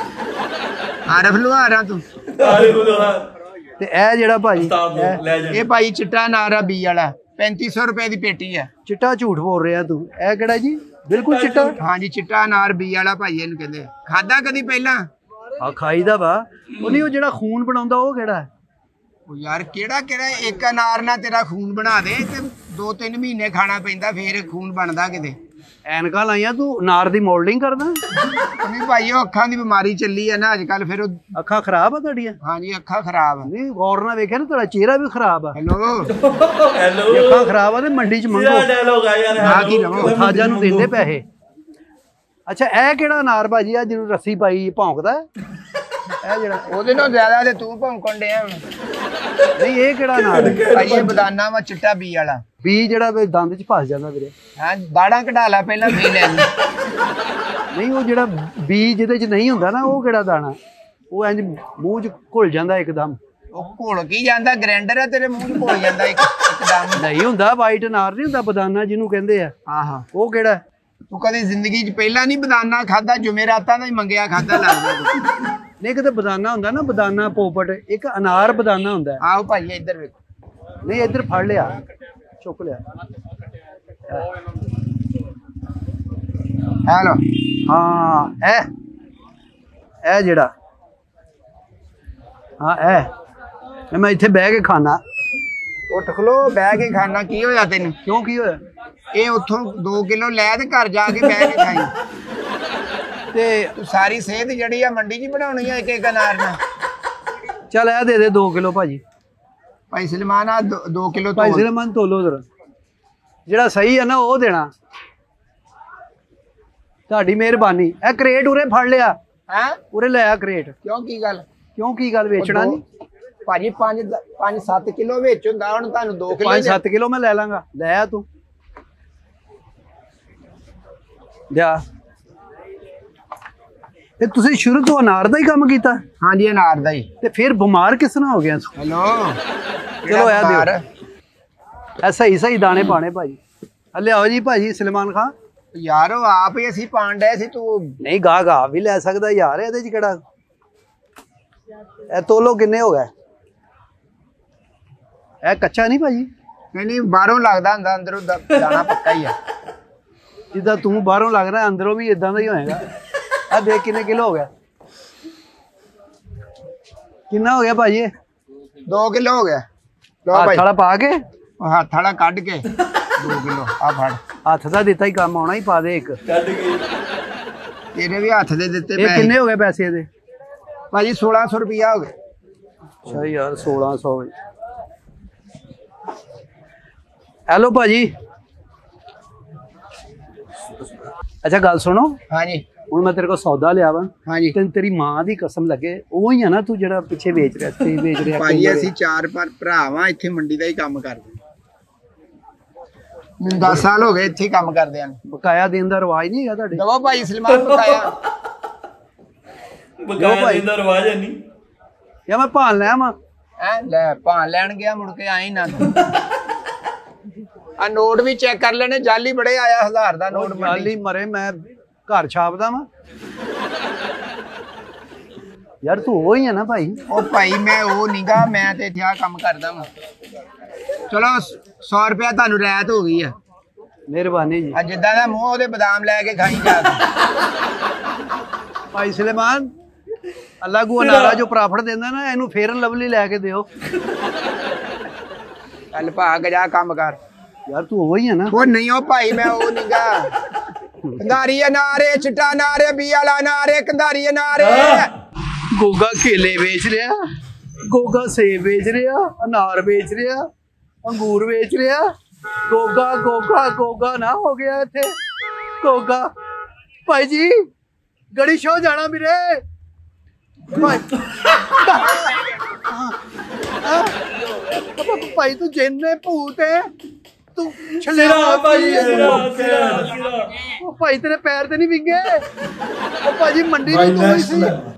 ਆਰਫ ਲੁਹਾਰਾਂ ਤੂੰ। ਆਲੇ ਬੁਲਾ ਤੇ ਇਹ ਜਿਹੜਾ ਭਾਜੀ ਉਸਤਾਦ ਇਹ ਨੂੰ ਲੈ ਜਾ। ਇਹ ਭਾਈ ਚਿੱਟਾ ਨਾਰਾ ਬੀ ਵਾਲਾ। 3500 ਰੁਪਏ ਦੀ ਪੇਟੀ ਹੈ ਚਿੱਟਾ ਝੂਠ ਬੋਲ ਰਿਹਾ ਤੂੰ। ਇਹ ਕਿਹੜਾ ਜੀ? ਬਿਲਕੁਲ ਚਿੱਟਾ। ਹਾਂਜੀ ਚਿੱਟਾ ਅਨਾਰ ਬੀ ਵਾਲਾ ਭਾਈ ਇਹਨੂੰ ਕਹਿੰਦੇ। ਖਾਧਾ ਕਦੀ ਪਹਿਲਾਂ? ਆ ਖਾਈਦਾ ਵਾ। ਉਹ ਨਹੀਂ ਉਹ ਜਿਹੜਾ ਖੂਨ ਬਣਾਉਂਦਾ ਉਹ ਕਿਹੜਾ? ਉਹ ਯਾਰ ਕਿਹੜਾ ਕਿਹੜਾ? ਇੱਕ ਅਨਾਰ ਨਾਲ ਤੇਰਾ ਖੂਨ ਬਣਾ ਦੇ ਤੇ 2-3 ਮਹੀਨੇ ਖਾਣਾ ਪੈਂਦਾ ਫੇਰ ਖੂਨ ਬਣਦਾ ਕਿਤੇ। ਐਨਕਾਂ ਲਾਈਆਂ ਤੂੰ ਨਾਰ ਦੀ ਮੋਲਡਿੰਗ ਕਰਦਾ? ਨਹੀਂ ਭਾਈ ਉਹ ਅੱਖਾਂ ਦੀ ਬਿਮਾਰੀ ਚੱਲੀ ਆ ਨਾ ਅੱਜ ਕੱਲ ਫਿਰ ਉਹ ਅੱਖਾਂ ਖਰਾਬ ਆ ਤੁਹਾਡੀਆਂ? ਹਾਂਜੀ ਅੱਖਾਂ ਖਰਾਬ ਆ। ਨਹੀਂ ਗੌਰ ਨਾਲ ਵੇਖਿਆ ਨਾ ਤੁਹਾਡਾ ਚਿਹਰਾ ਵੀ ਖਰਾਬ ਆ। ਹੈਲੋ ਹੈਲੋ ਜੇ ਅੱਖਾਂ ਖਰਾਬ ਆ ਤੇ ਮੰਡੀ 'ਚ ਮੰਗੋ। ਡਾਇਲੋਗ ਆ ਯਾਰ ਆ ਕੀ ਲਵੋ? ਖਾਜਾਂ ਨੂੰ ਦਿੰਦੇ ਪੈਸੇ। ਅੱਛਾ ਇਹ ਕਿਹੜਾ ਅਨਾਰ ਭਾਜੀ ਆ ਜਿਹਨੂੰ ਰੱਸੀ ਪਾਈ ਭੌਂਕਦਾ? ਇਹ ਜਿਹੜਾ ਉਹਦੇ ਨਾਲ ਜ਼ਿਆਦਾ ਤੇ ਤੂੰ ਭੌਂਕਣ ਡਿਆ ਹੁਣ। ਨਹੀਂ ਇਹ ਕਿਹੜਾ ਅਨਾਰ ਹੈ? ਭਾਈ ਇਹ ਬਦਾਨਾ ਵਾ ਚਿੱਟਾ ਬੀ ਵਾਲਾ। ਬੀ ਜਿਹੜਾ ਵੀ ਦੰਦ 'ਚ ਫਸ ਜਾਂਦਾ ਵੀਰੇ। ਹਾਂ ਦਾੜਾਂ ਕਢਾ ਲਾ ਪਹਿਲਾਂ ਫੇਰ ਲੈ ਲਈ। ਨਹੀਂ ਉਹ ਜਿਹੜਾ ਬੀ ਜਿਹਦੇ 'ਚ ਨਹੀਂ ਹੁੰਦਾ ਨਾ ਉਹ ਕਿਹੜਾ ਦਾਣਾ? ਉਹ ਇੰਜ ਮੂੰਹ 'ਚ ਘੁਲ ਜਾਂਦਾ ਇੱਕਦਮ। ਉਹ ਘੋਲ ਕੀ ਜਾਂਦਾ? ਗ੍ਰੈਂਡਰ ਆ ਤੇਰੇ ਮੂੰਹ 'ਚ ਘੋਲ ਜਾਂਦਾ ਇੱਕ ਇੱਕਦਮ। ਨਹੀਂ ਹੁੰਦਾ ਵਾਈਟ ਅਨਾਰ ਨਹੀਂ ਹੁੰਦਾ ਬਦਾਨਾ ਜਿਹਨੂੰ ਕਹਿੰਦੇ ਆ। ਆਹਾ। ਉਹ ਕਿਹੜਾ? ਹੈ? ਤੂੰ ਕਦੇ ਜ਼ਿੰਦਗੀ 'ਚ ਪਹਿਲਾਂ ਨਹੀਂ ਬਦਾਨਾ ਖਾਦਾ ਜੁਮੇਰਾਤਾਂ ਦਾ ਹੀ ਮੰਗਿਆ ਖਾਦਾ ਲੱਗਦਾ ਤੂੰ। ਨਹੀਂ ਕਿਤੇ ਬਦਾਨਾ ਹੁੰਦਾ ਨਾ ਬਦਾਨਾ ਪੋਪਟ ਇੱਕ ਅਨਾਰ ਬਦਾਨਾ ਹੁੰਦਾ ਹੈ। ਆਓ ਭਾਈ ਇੱਧਰ ਵੇਖੋ। ਨਹੀਂ ਇੱਧਰ ਫੜ ਲਿਆ ਚੁੱਕ ਲਿਆ। ਹੈਲੋ ਹਾਂ ਇਹ ਇਹ ਜਿਹੜਾ। ਹਾਂ ਇਹ। ਮੈਂ ਇੱਥੇ ਬਹਿ ਕੇ ਖਾਣਾ ਉੱਠ ਖਲੋ ਬਹਿ ਕੇ ਖਾਣਾ ਕੀ ਹੋਇਆ ਤੈਨੂੰ? ਕਿਉਂ ਕੀ ਹੋਇਆ? ਇਹ ਉੱਥੋਂ 2 ਕਿਲੋ ਲੈ ਤੇ ਘਰ ਜਾ ਕੇ ਬਹਿ ਕੇ ਖਾਈ। ਤੇ ਸਾਰੀ ਸਿਹਤ ਜਿਹੜੀ ਆ ਮੰਡੀ 'ਚ ਹੀ ਬਣਾਉਣੀ ਆ ਇੱਕ ਇੱਕ ਅਨਾਰ ਨਾਲ। ਚੱਲ ਇਹ ਦੇ ਦੇ 2 ਕਿਲੋ ਭਾਜੀ। ਭਾਈ ਸਲਮਾਨ ਆ 2 ਕਿਲੋ ਭਾਈ ਤੋਲ। ਸਿਰਮਨ ਤੋਲੋ ਜ਼ਰਾ। ਜਿਹੜਾ ਸਹੀ ਹੈ ਨਾ ਉਹ ਦੇਣਾ। ਤੁਹਾਡੀ ਮਿਹਰਬਾਨੀ। ਇਹ ਕਰੇਟ ਉਰੇ ਫੜ ਲਿਆ। ਹੈ? ਉਰੇ ਲੈ ਆ ਕਰੇਟ। ਕਿਉਂ ਕੀ ਗੱਲ? ਕਿਉਂ ਕੀ ਗੱਲ ਵੇਚਣਾ ਨਹੀਂ? ਭਾਜੀ 5 5 7 ਕਿਲੋ ਵਿੱਚ ਹੁੰਦਾ ਹੁਣ ਤੁਹਾਨੂੰ 2 ਕਿਲੋ 5-7 ਕਿਲੋ ਮੈਂ ਲੈ ਲਾਂਗਾ। ਲੈ ਆ ਤੂੰ। ਜਾ। ਤੇ ਤੁਸੀਂ ਸ਼ੁਰੂ ਤੋਂ ਅਨਾਰ ਦਾ ਹੀ ਕੰਮ ਕੀਤਾ? ਹਾਂਜੀ ਅਨਾਰ ਦਾ ਹੀ। ਤੇ ਫਿਰ ਬਿਮਾਰ ਕਿਸ ਨਾਲ ਹੋ ਗਿਆ ਹੈਲੋ? ਚਲੋ ਇਹ ਦਿਓ। ਐ ਸਹੀ ਸਹੀ ਦਾਣੇ ਪਾਣੇ ਭਾਜੀ। ਆ ਲਿਆਓ ਜੀ ਭਾਜੀ ਸਲਮਾਨ ਖਾਨ। ਯਾਰ ਉਹ ਆਪ ਹੀ ਅਸੀਂ ਪਾਂਡੇ ਸੀ ਤੂੰ ਨਹੀਂ ਗਾਹ ਗਾਹ ਵੀ ਲੈ ਸਕਦਾ ਯਾਰ ਇਹਦੇ ਚ ਕਿਹੜਾ? ਇਹ ਤੋਲੋ ਕਿੰਨੇ ਹੋ ਗਏ? ਇਹ ਕੱਚਾ ਨਹੀਂ ਭਾਜੀ? ਨਹੀਂ ਨਹੀਂ ਬਾਹਰੋਂ ਲੱਗਦਾ ਹੁੰਦਾ ਅੰਦਰੋਂ ਦਾ- ਦਾਣਾ ਪੱਕਾ ਹੀ ਆ। ਜਿੱਦਾਂ ਤੂੰ ਬਾਹਰੋਂ ਲੱਗ ਰਿਹਾ ਅੰਦਰੋਂ ਵੀ ਇਦਾਂ ਦਾ ਹੀ ਹੋਏਗਾ। ਆ ਦੇਖ ਕਿੰਨੇ ਕਿਲੋ ਹੋ ਗਿਆ। ਕਿੰਨਾ ਹੋ ਗਿਆ ਭਾਜੀ? 2 ਕਿਲੋ ਹੋ ਗਿਆ। ਲੋ ਹੱਥ ਭਾਈ। ਵਾਲਾ ਪਾ ਕੇ? ਹੱਥ ਵਾਲਾ ਕੱਢ ਕੇ। 2 ਕਿਲੋ ਆ ਫੜ। ਹੱਥ ਦਾ ਦਿੱਤਾ ਹੀ ਕੰਮ ਆਉਣਾ ਹੀ ਪਾ ਦੇ ਇੱਕ। ਕੱਢ ਕੇ। ਤੇਰੇ ਵੀ ਹੱਥ ਦੇ ਦਿੱਤੇ ਇਹ ਪੈਸੇ। ਕਿੰਨੇ ਹੋ ਗਏ ਪੈਸੇ ਇਹਦੇ? ਭਾਜੀ 1600 ਰੁਪਿਆ ਹੋ ਗਏ। ਅੱਛਾ ਯਾਰ 1600 ਹੈਲੋ ਭਾਜੀ। ਅੱਛਾ ਗੱਲ ਸੁਣੋ। ਹਾਂਜੀ। ਹੁਣ ਮੈਂ ਤੇਰੇ ਕੋਲ ਸੌਦਾ ਲਿਆ ਵਾ। ਹਾਂਜੀ। ਤੈਨੂੰ ਤੇਰੀ ਮਾਂ ਦੀ ਕਸਮ ਲੱਗੇ। ਉਹ ਹੀ ਆ ਨਾ ਤੂੰ ਜਿਹੜਾ ਪਿੱਛੇ ਵੇਚ ਰਿਹਾ ਤੇ ਵੇਚ ਰਿਹਾ ਕੂਲਰ। ਅਸੀਂ ਚਾਰ ਪਰ ਭਰਾਵਾਂ ਇੱਥੇ ਮੰਡੀ ਦਾ ਹੀ ਕੰਮ ਕਰਦੇ ਮੈਨੂੰ 10 ਸਾਲ ਹੋ ਗਏ ਇੱਥੇ ਹੀ ਕੰਮ ਕਰਦੇ ਆਂ। ਬਕਾਇਆ ਦੇਣ ਦਾ ਰਿਵਾਜ ਨਹੀਂ ਹੈਗਾ ਤੁਹਾਡੇ। ਦਵੋ ਭਾਈ ਸਲਮਾਨ ਬਤਾਇਆ ਬਕਾਇਆ ਦਿੰਦਾ ਰਵਾਜ ਹੈ ਨਹੀਂ। ਯਾ ਮੈਂ ਭਾਲ ਲਿਆ ਵਾਂ ਐ ਲੈ ਭਾਂ ਲੈਣ ਗਿਆ ਮੁੜ ਕੇ ਆਈ ਨਾ। ਆ ਨੋਟ ਵੀ ਚੈੱਕ ਕਰ ਲੈਣੇ ਜਾਲੀ ਬੜੇ ਆਇਆ ਹਜ਼ਾਰ ਦਾ ਨੋਟ ਜਾਲੀ ਮਰੇ ਮੈਂ ਘਰ ਛਾਪਦਾ ਵਾਂ ਯਾਰ ਤੂੰ ਉਹ ਹੀ ਆ ਨਾ ਭਾਈ ਉਹ ਭਾਈ ਮੈਂ ਉਹ ਨੀਗਾ ਮੈਂ ਤੇ ਇੱਥੇ ਆ ਕੰਮ ਕਰਦਾ ਵਾਂ ਚਲੋ 100 ਰੁਪਇਆ ਤੁਹਾਨੂੰ ਰਹਿਤ ਹੋ ਗਈ ਆ ਮਿਹਰਬਾਨੀ ਜੀ ਆ ਜਿੱਦਾਂ ਦਾ ਮੂੰਹ ਉਹਦੇ ਬਦਾਮ ਲੈ ਕੇ ਖਾਈ ਜਾ ਕੇ। ਭਾਈ ਸੁਲੇਮਾਨ ਅੱਲਾ ਗੂ ਨਾਰਾ ਜੋ ਪ੍ਰਾਫਟ ਦਿੰਦਾ ਨਾ ਇਹਨੂੰ ਫੇਰਨ ਲਵਲੀ ਲੈ ਕੇ ਦਿਓ ਚੱਲ ਭਾਗ ਜਾ ਕੰਮ ਕਰ ਯਾਰ ਤੂੰ ਉਹ ਹੀ ਆ ਨਾ ਉਹ ਨਹੀਂ ਉਹ ਭਾਈ ਮੈਂ ਉਹ ਨਹੀਂਗਾ ਕੰਧਾਰੀ ਨਾਰੇ, ਚਿੱਟਾ ਨਾਰੇ ਬੀ ਨਾਰੇ ਕੰਧਾਰੀਆ ਨਾਰੇ। ਗੋਗਾ ਕੇਲੇ ਵੇਚ ਰਿਹਾ, ਗੋਗਾ ਸੇਬ ਵੇਚ ਰਿਹਾ, ਅਨਾਰ ਵੇਚ ਰਿਹਾ, ਅੰਗੂਰ ਵੇਚ ਰਿਹਾ। ਗੋਗਾ ਗੋਗਾ ਗੋਗਾ ਨਾ ਹੋ ਗਿਆ ਇੱਥੇ। ਗੋਗਾ। ਭਾਈ ਜੀ, ਗੜੀ ਸ਼ੋ ਜਾਣਾ ਵੀਰੇ। ਭਾਈ। ਭਾਈ ਤੂੰ ਜਿੰਨੇ ਭੂਤ ਹੈ ਤੂੰ? ਛਲਿਆ ਸਿਰਾ ਭਾਈ ਸਿਰਾ ਉਹ ਸਿਰਾ ਸਿਰਾ। ਉਹ ਭਾਈ ਤੇਰੇ ਪੈਰ ਤੇ ਨਹੀਂ ਵਿੰਗੇ। ਉਹ ਭਾਜੀ ਮੰਡੀ ਦੀ ਤੂੰ ਹੀ ਸੀ। ਲੈਵਲ।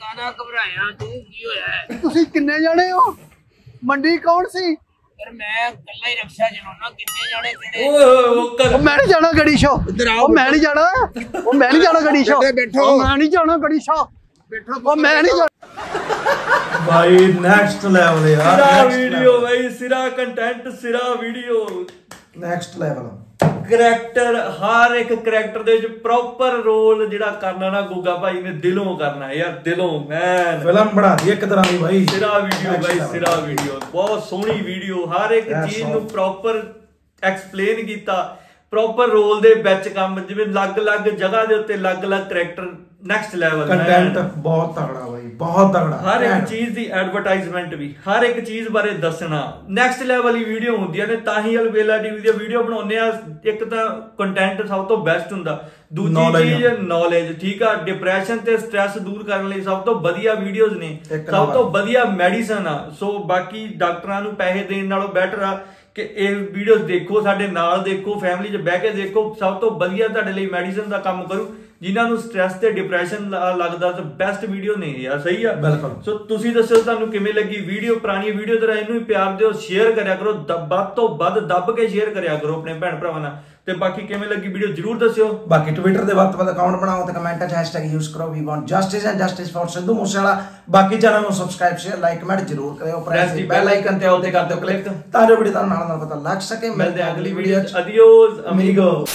ਕਾਨਾ ਘਬਰਾਇਆ? ਤੂੰ ਕੀ ਹੋਇਆ? ਤੁਸੀਂ ਕਿੰਨੇ ਜਾਣੇ ਹੋ? ਮੰਡੀ ਕੌਣ ਸੀ? ਪਰ ਮੈਂ ਇਕੱਲਾ ਹੀ ਰਕਸ਼ਾ ਚਲਾਉਣਾ ਕਿੰਨੇ ਜਾਣੇ ਕਿਹੜੇ ਓਏ ਹੋਏ ਉਹ ਮੈਂ ਨਹੀਂ ਜਾਣਾ ਗੜੀ ਸ਼ੋ ਉਹ ਮੈਂ ਨਹੀਂ ਜਾਣਾ। ਉਹ ਮੈਂ ਨਹੀਂ ਜਾਣਾ ਗੜੀ ਸ਼ੋ ਬੈਠੋ, ਬੈਠੋ। ਮੈਂ ਨਹੀਂ ਜਾਣਾ ਗੜੀ ਸ਼ੋ ਉਹ ਮੈਂ ਨਹੀਂ ਜਾਣਾ। ਬਾਈ ਨੈਕਸਟ ਲੈਵਲ ਯਾਰ ਸਿਰਾ ਵੀਡੀਓ ਬਾਈ ਸਿਰਾ ਕੰਟੈਂਟ ਸਿਰਾ ਵੀਡੀਓ ਨੈਕਸਟ ਲੈਵਲ ਕਰੈਕਟਰ ਹਰ ਇੱਕ ਕਰੈਕਟਰ ਦੇ ਵਿੱਚ ਪ੍ਰੋਪਰ ਰੋਲ ਜਿਹੜਾ ਕਰਨਾ ਨਾ ਗੁੱਗਾ ਭਾਈ ਨੇ ਦਿਲੋਂ ਕਰਨਾ ਯਾਰ ਦਿਲੋਂ ਮੈਨ ਫਿਲਮ ਬਣਾ ਦੀ ਇੱਕ ਤਰ੍ਹਾਂ ਦੀ ਬਾਈ। ਸਿਰਾ ਵੀਡੀਓ level. ਸਿਰਾ ਵੀਡੀਓ ਬਹੁਤ ਸੋਹਣੀ ਵੀਡੀਓ ਹਰ ਇੱਕ ਚੀਜ਼. ਨੂੰ ਪ੍ਰੋਪਰ ਐਕਸਪਲੇਨ ਕੀਤਾ। ਪ੍ਰੋਪਰ ਰੋਲ ਦੇ ਵਿੱਚ ਕੰਮ ਜਿਵੇਂ ਅਲੱਗ-ਅਲੱਗ ਜਗ੍ਹਾ ਦੇ ਉੱਤੇ ਅਲੱਗ-ਅਲੱਗ ਕਰੈਕਟਰ ਨੈਕਸਟ ਲੈਵਲ ਕੰਟੈਂਟ ਬਹੁਤ ਤਗੜਾ ਬਾਈ ਬਹੁਤ ਤਗੜਾ ਹਰ ਇੱਕ। ਚੀਜ਼ ਦੀ ਐਡਵਰਟਾਈਜ਼ਮੈਂਟ ਵੀ ਹਰ ਇੱਕ ਚੀਜ਼ ਬਾਰੇ ਦੱਸਣਾ। ਨੈਕਸਟ ਲੈਵਲ ਦੀ ਵੀਡੀਓ ਹੁੰਦੀਆਂ ਨੇ ਤਾਂ ਹੀ ਅਲਬੇਲਾ ਟੀਵੀ ਦੀ ਵੀਡੀਓ ਬਣਾਉਂਦੇ ਆ। ਇੱਕ ਤਾਂ ਕੰਟੈਂਟ ਸਭ ਤੋਂ ਬੈਸਟ ਹੁੰਦਾ। ਦੂਜੀ ਚੀਜ਼ ਨੌਲੇਜ ਠੀਕ ਆ? ਡਿਪਰੈਸ਼ਨ ਤੇ ਸਟ्रेस ਦੂਰ ਕਰਨ ਲਈ ਸਭ ਤੋਂ ਵਧੀਆ ਵੀਡੀਓਜ਼ ਨੇ। ਸਭ ਤੋਂ। ਵਧੀਆ ਮੈਡੀਸਨ ਆ। ਸੋ ਬਾਕੀ ਡਾਕਟਰਾਂ ਨੂੰ ਪੈਸੇ ਦੇਣ ਨਾਲੋਂ ਬੈਟਰ ਆ ਕਿ ਇਹ ਵੀਡੀਓਜ਼ ਦੇਖੋ ਸਾਡੇ ਨਾਲ ਦੇਖੋ ਫੈਮਿਲੀ 'ਚ ਬਹਿ ਕੇ ਦੇਖੋ। ਸਭ ਤੋਂ ਵਧੀਆ ਤੁਹਾਡੇ ਲਈ ਮੈਡੀਸਨ ਦਾ ਕੰਮ ਕਰੂ। ਜਿਨ੍ਹਾਂ ਨੂੰ ਸਟ्रेस ਤੇ ਡਿਪਰੈਸ਼ਨ ਲੱਗਦਾ ਤਾਂ ਬੈਸਟ ਵੀਡੀਓ ਨੇ ਯਾਰ ਸਹੀ ਆ? ਬਿਲਕੁਲ। ਸੋ ਤੁਸੀਂ ਦੱਸੋ ਤੁਹਾਨੂੰ ਕਿਵੇਂ ਲੱਗੀ ਵੀਡੀਓ ਪੁਰਾਣੀ ਵੀਡੀਓ ਤੇ ਇਹਨੂੰ ਹੀ ਪਿਆਰ ਦਿਓ ਸ਼ੇਅਰ ਕਰਿਆ ਕਰੋ ਵੱਧ ਤੋਂ ਵੱਧ ਦੱਬ ਕੇ ਸ਼ੇਅਰ ਕਰਿਆ ਕਰੋ ਆਪਣੇ ਭੈਣ ਭਰਾਵਾਂ ਨਾਲ। ਤੇ ਬਾਕੀ ਕਿਵੇਂ ਲੱਗੀ ਵੀਡੀਓ ਜਰੂਰ ਦੱਸਿਓ। ਬਾਕੀ ਟਵਿੱਟਰ ਦੇ ਵੱਤ ਵੱਤ ਅਕਾਊਂਟ ਬਣਾਓ ਤੇ ਕਮੈਂਟਾਂ 'ਚ ਹੈਸ਼ਟੈਗ ਯੂਜ਼ ਕਰੋ we want justice and justice for Sidhu Moosewala. ਬਾਕੀ ਚੈਨਲ ਨੂੰ ਸਬਸਕ੍ਰਾਈਬ ਸ਼ੇਅਰ ਲਾਈਕ ਕਮੈਂਟ ਜਰੂਰ ਕਰਿਓ ਪ੍ਰੈਸ ਦੀ ਬੈਲ ਆਈਕਨ ਤੇ ਉੱਤੇ ਕਰ ਦਿਓ ਕਲਿੱਕ ਤਾਂ ਜੋ ਵੀਡੀਓ ਤੁਹਾਨੂੰ ਨਾਲ ਨਾਲ ਪਤਾ ਲੱਗ ਸਕੇ। ਮਿਲਦੇ ਅਗਲੀ ਵੀਡੀਓ 'ਚ। ਅਡੀਓਸ ਅਮੀਗੋ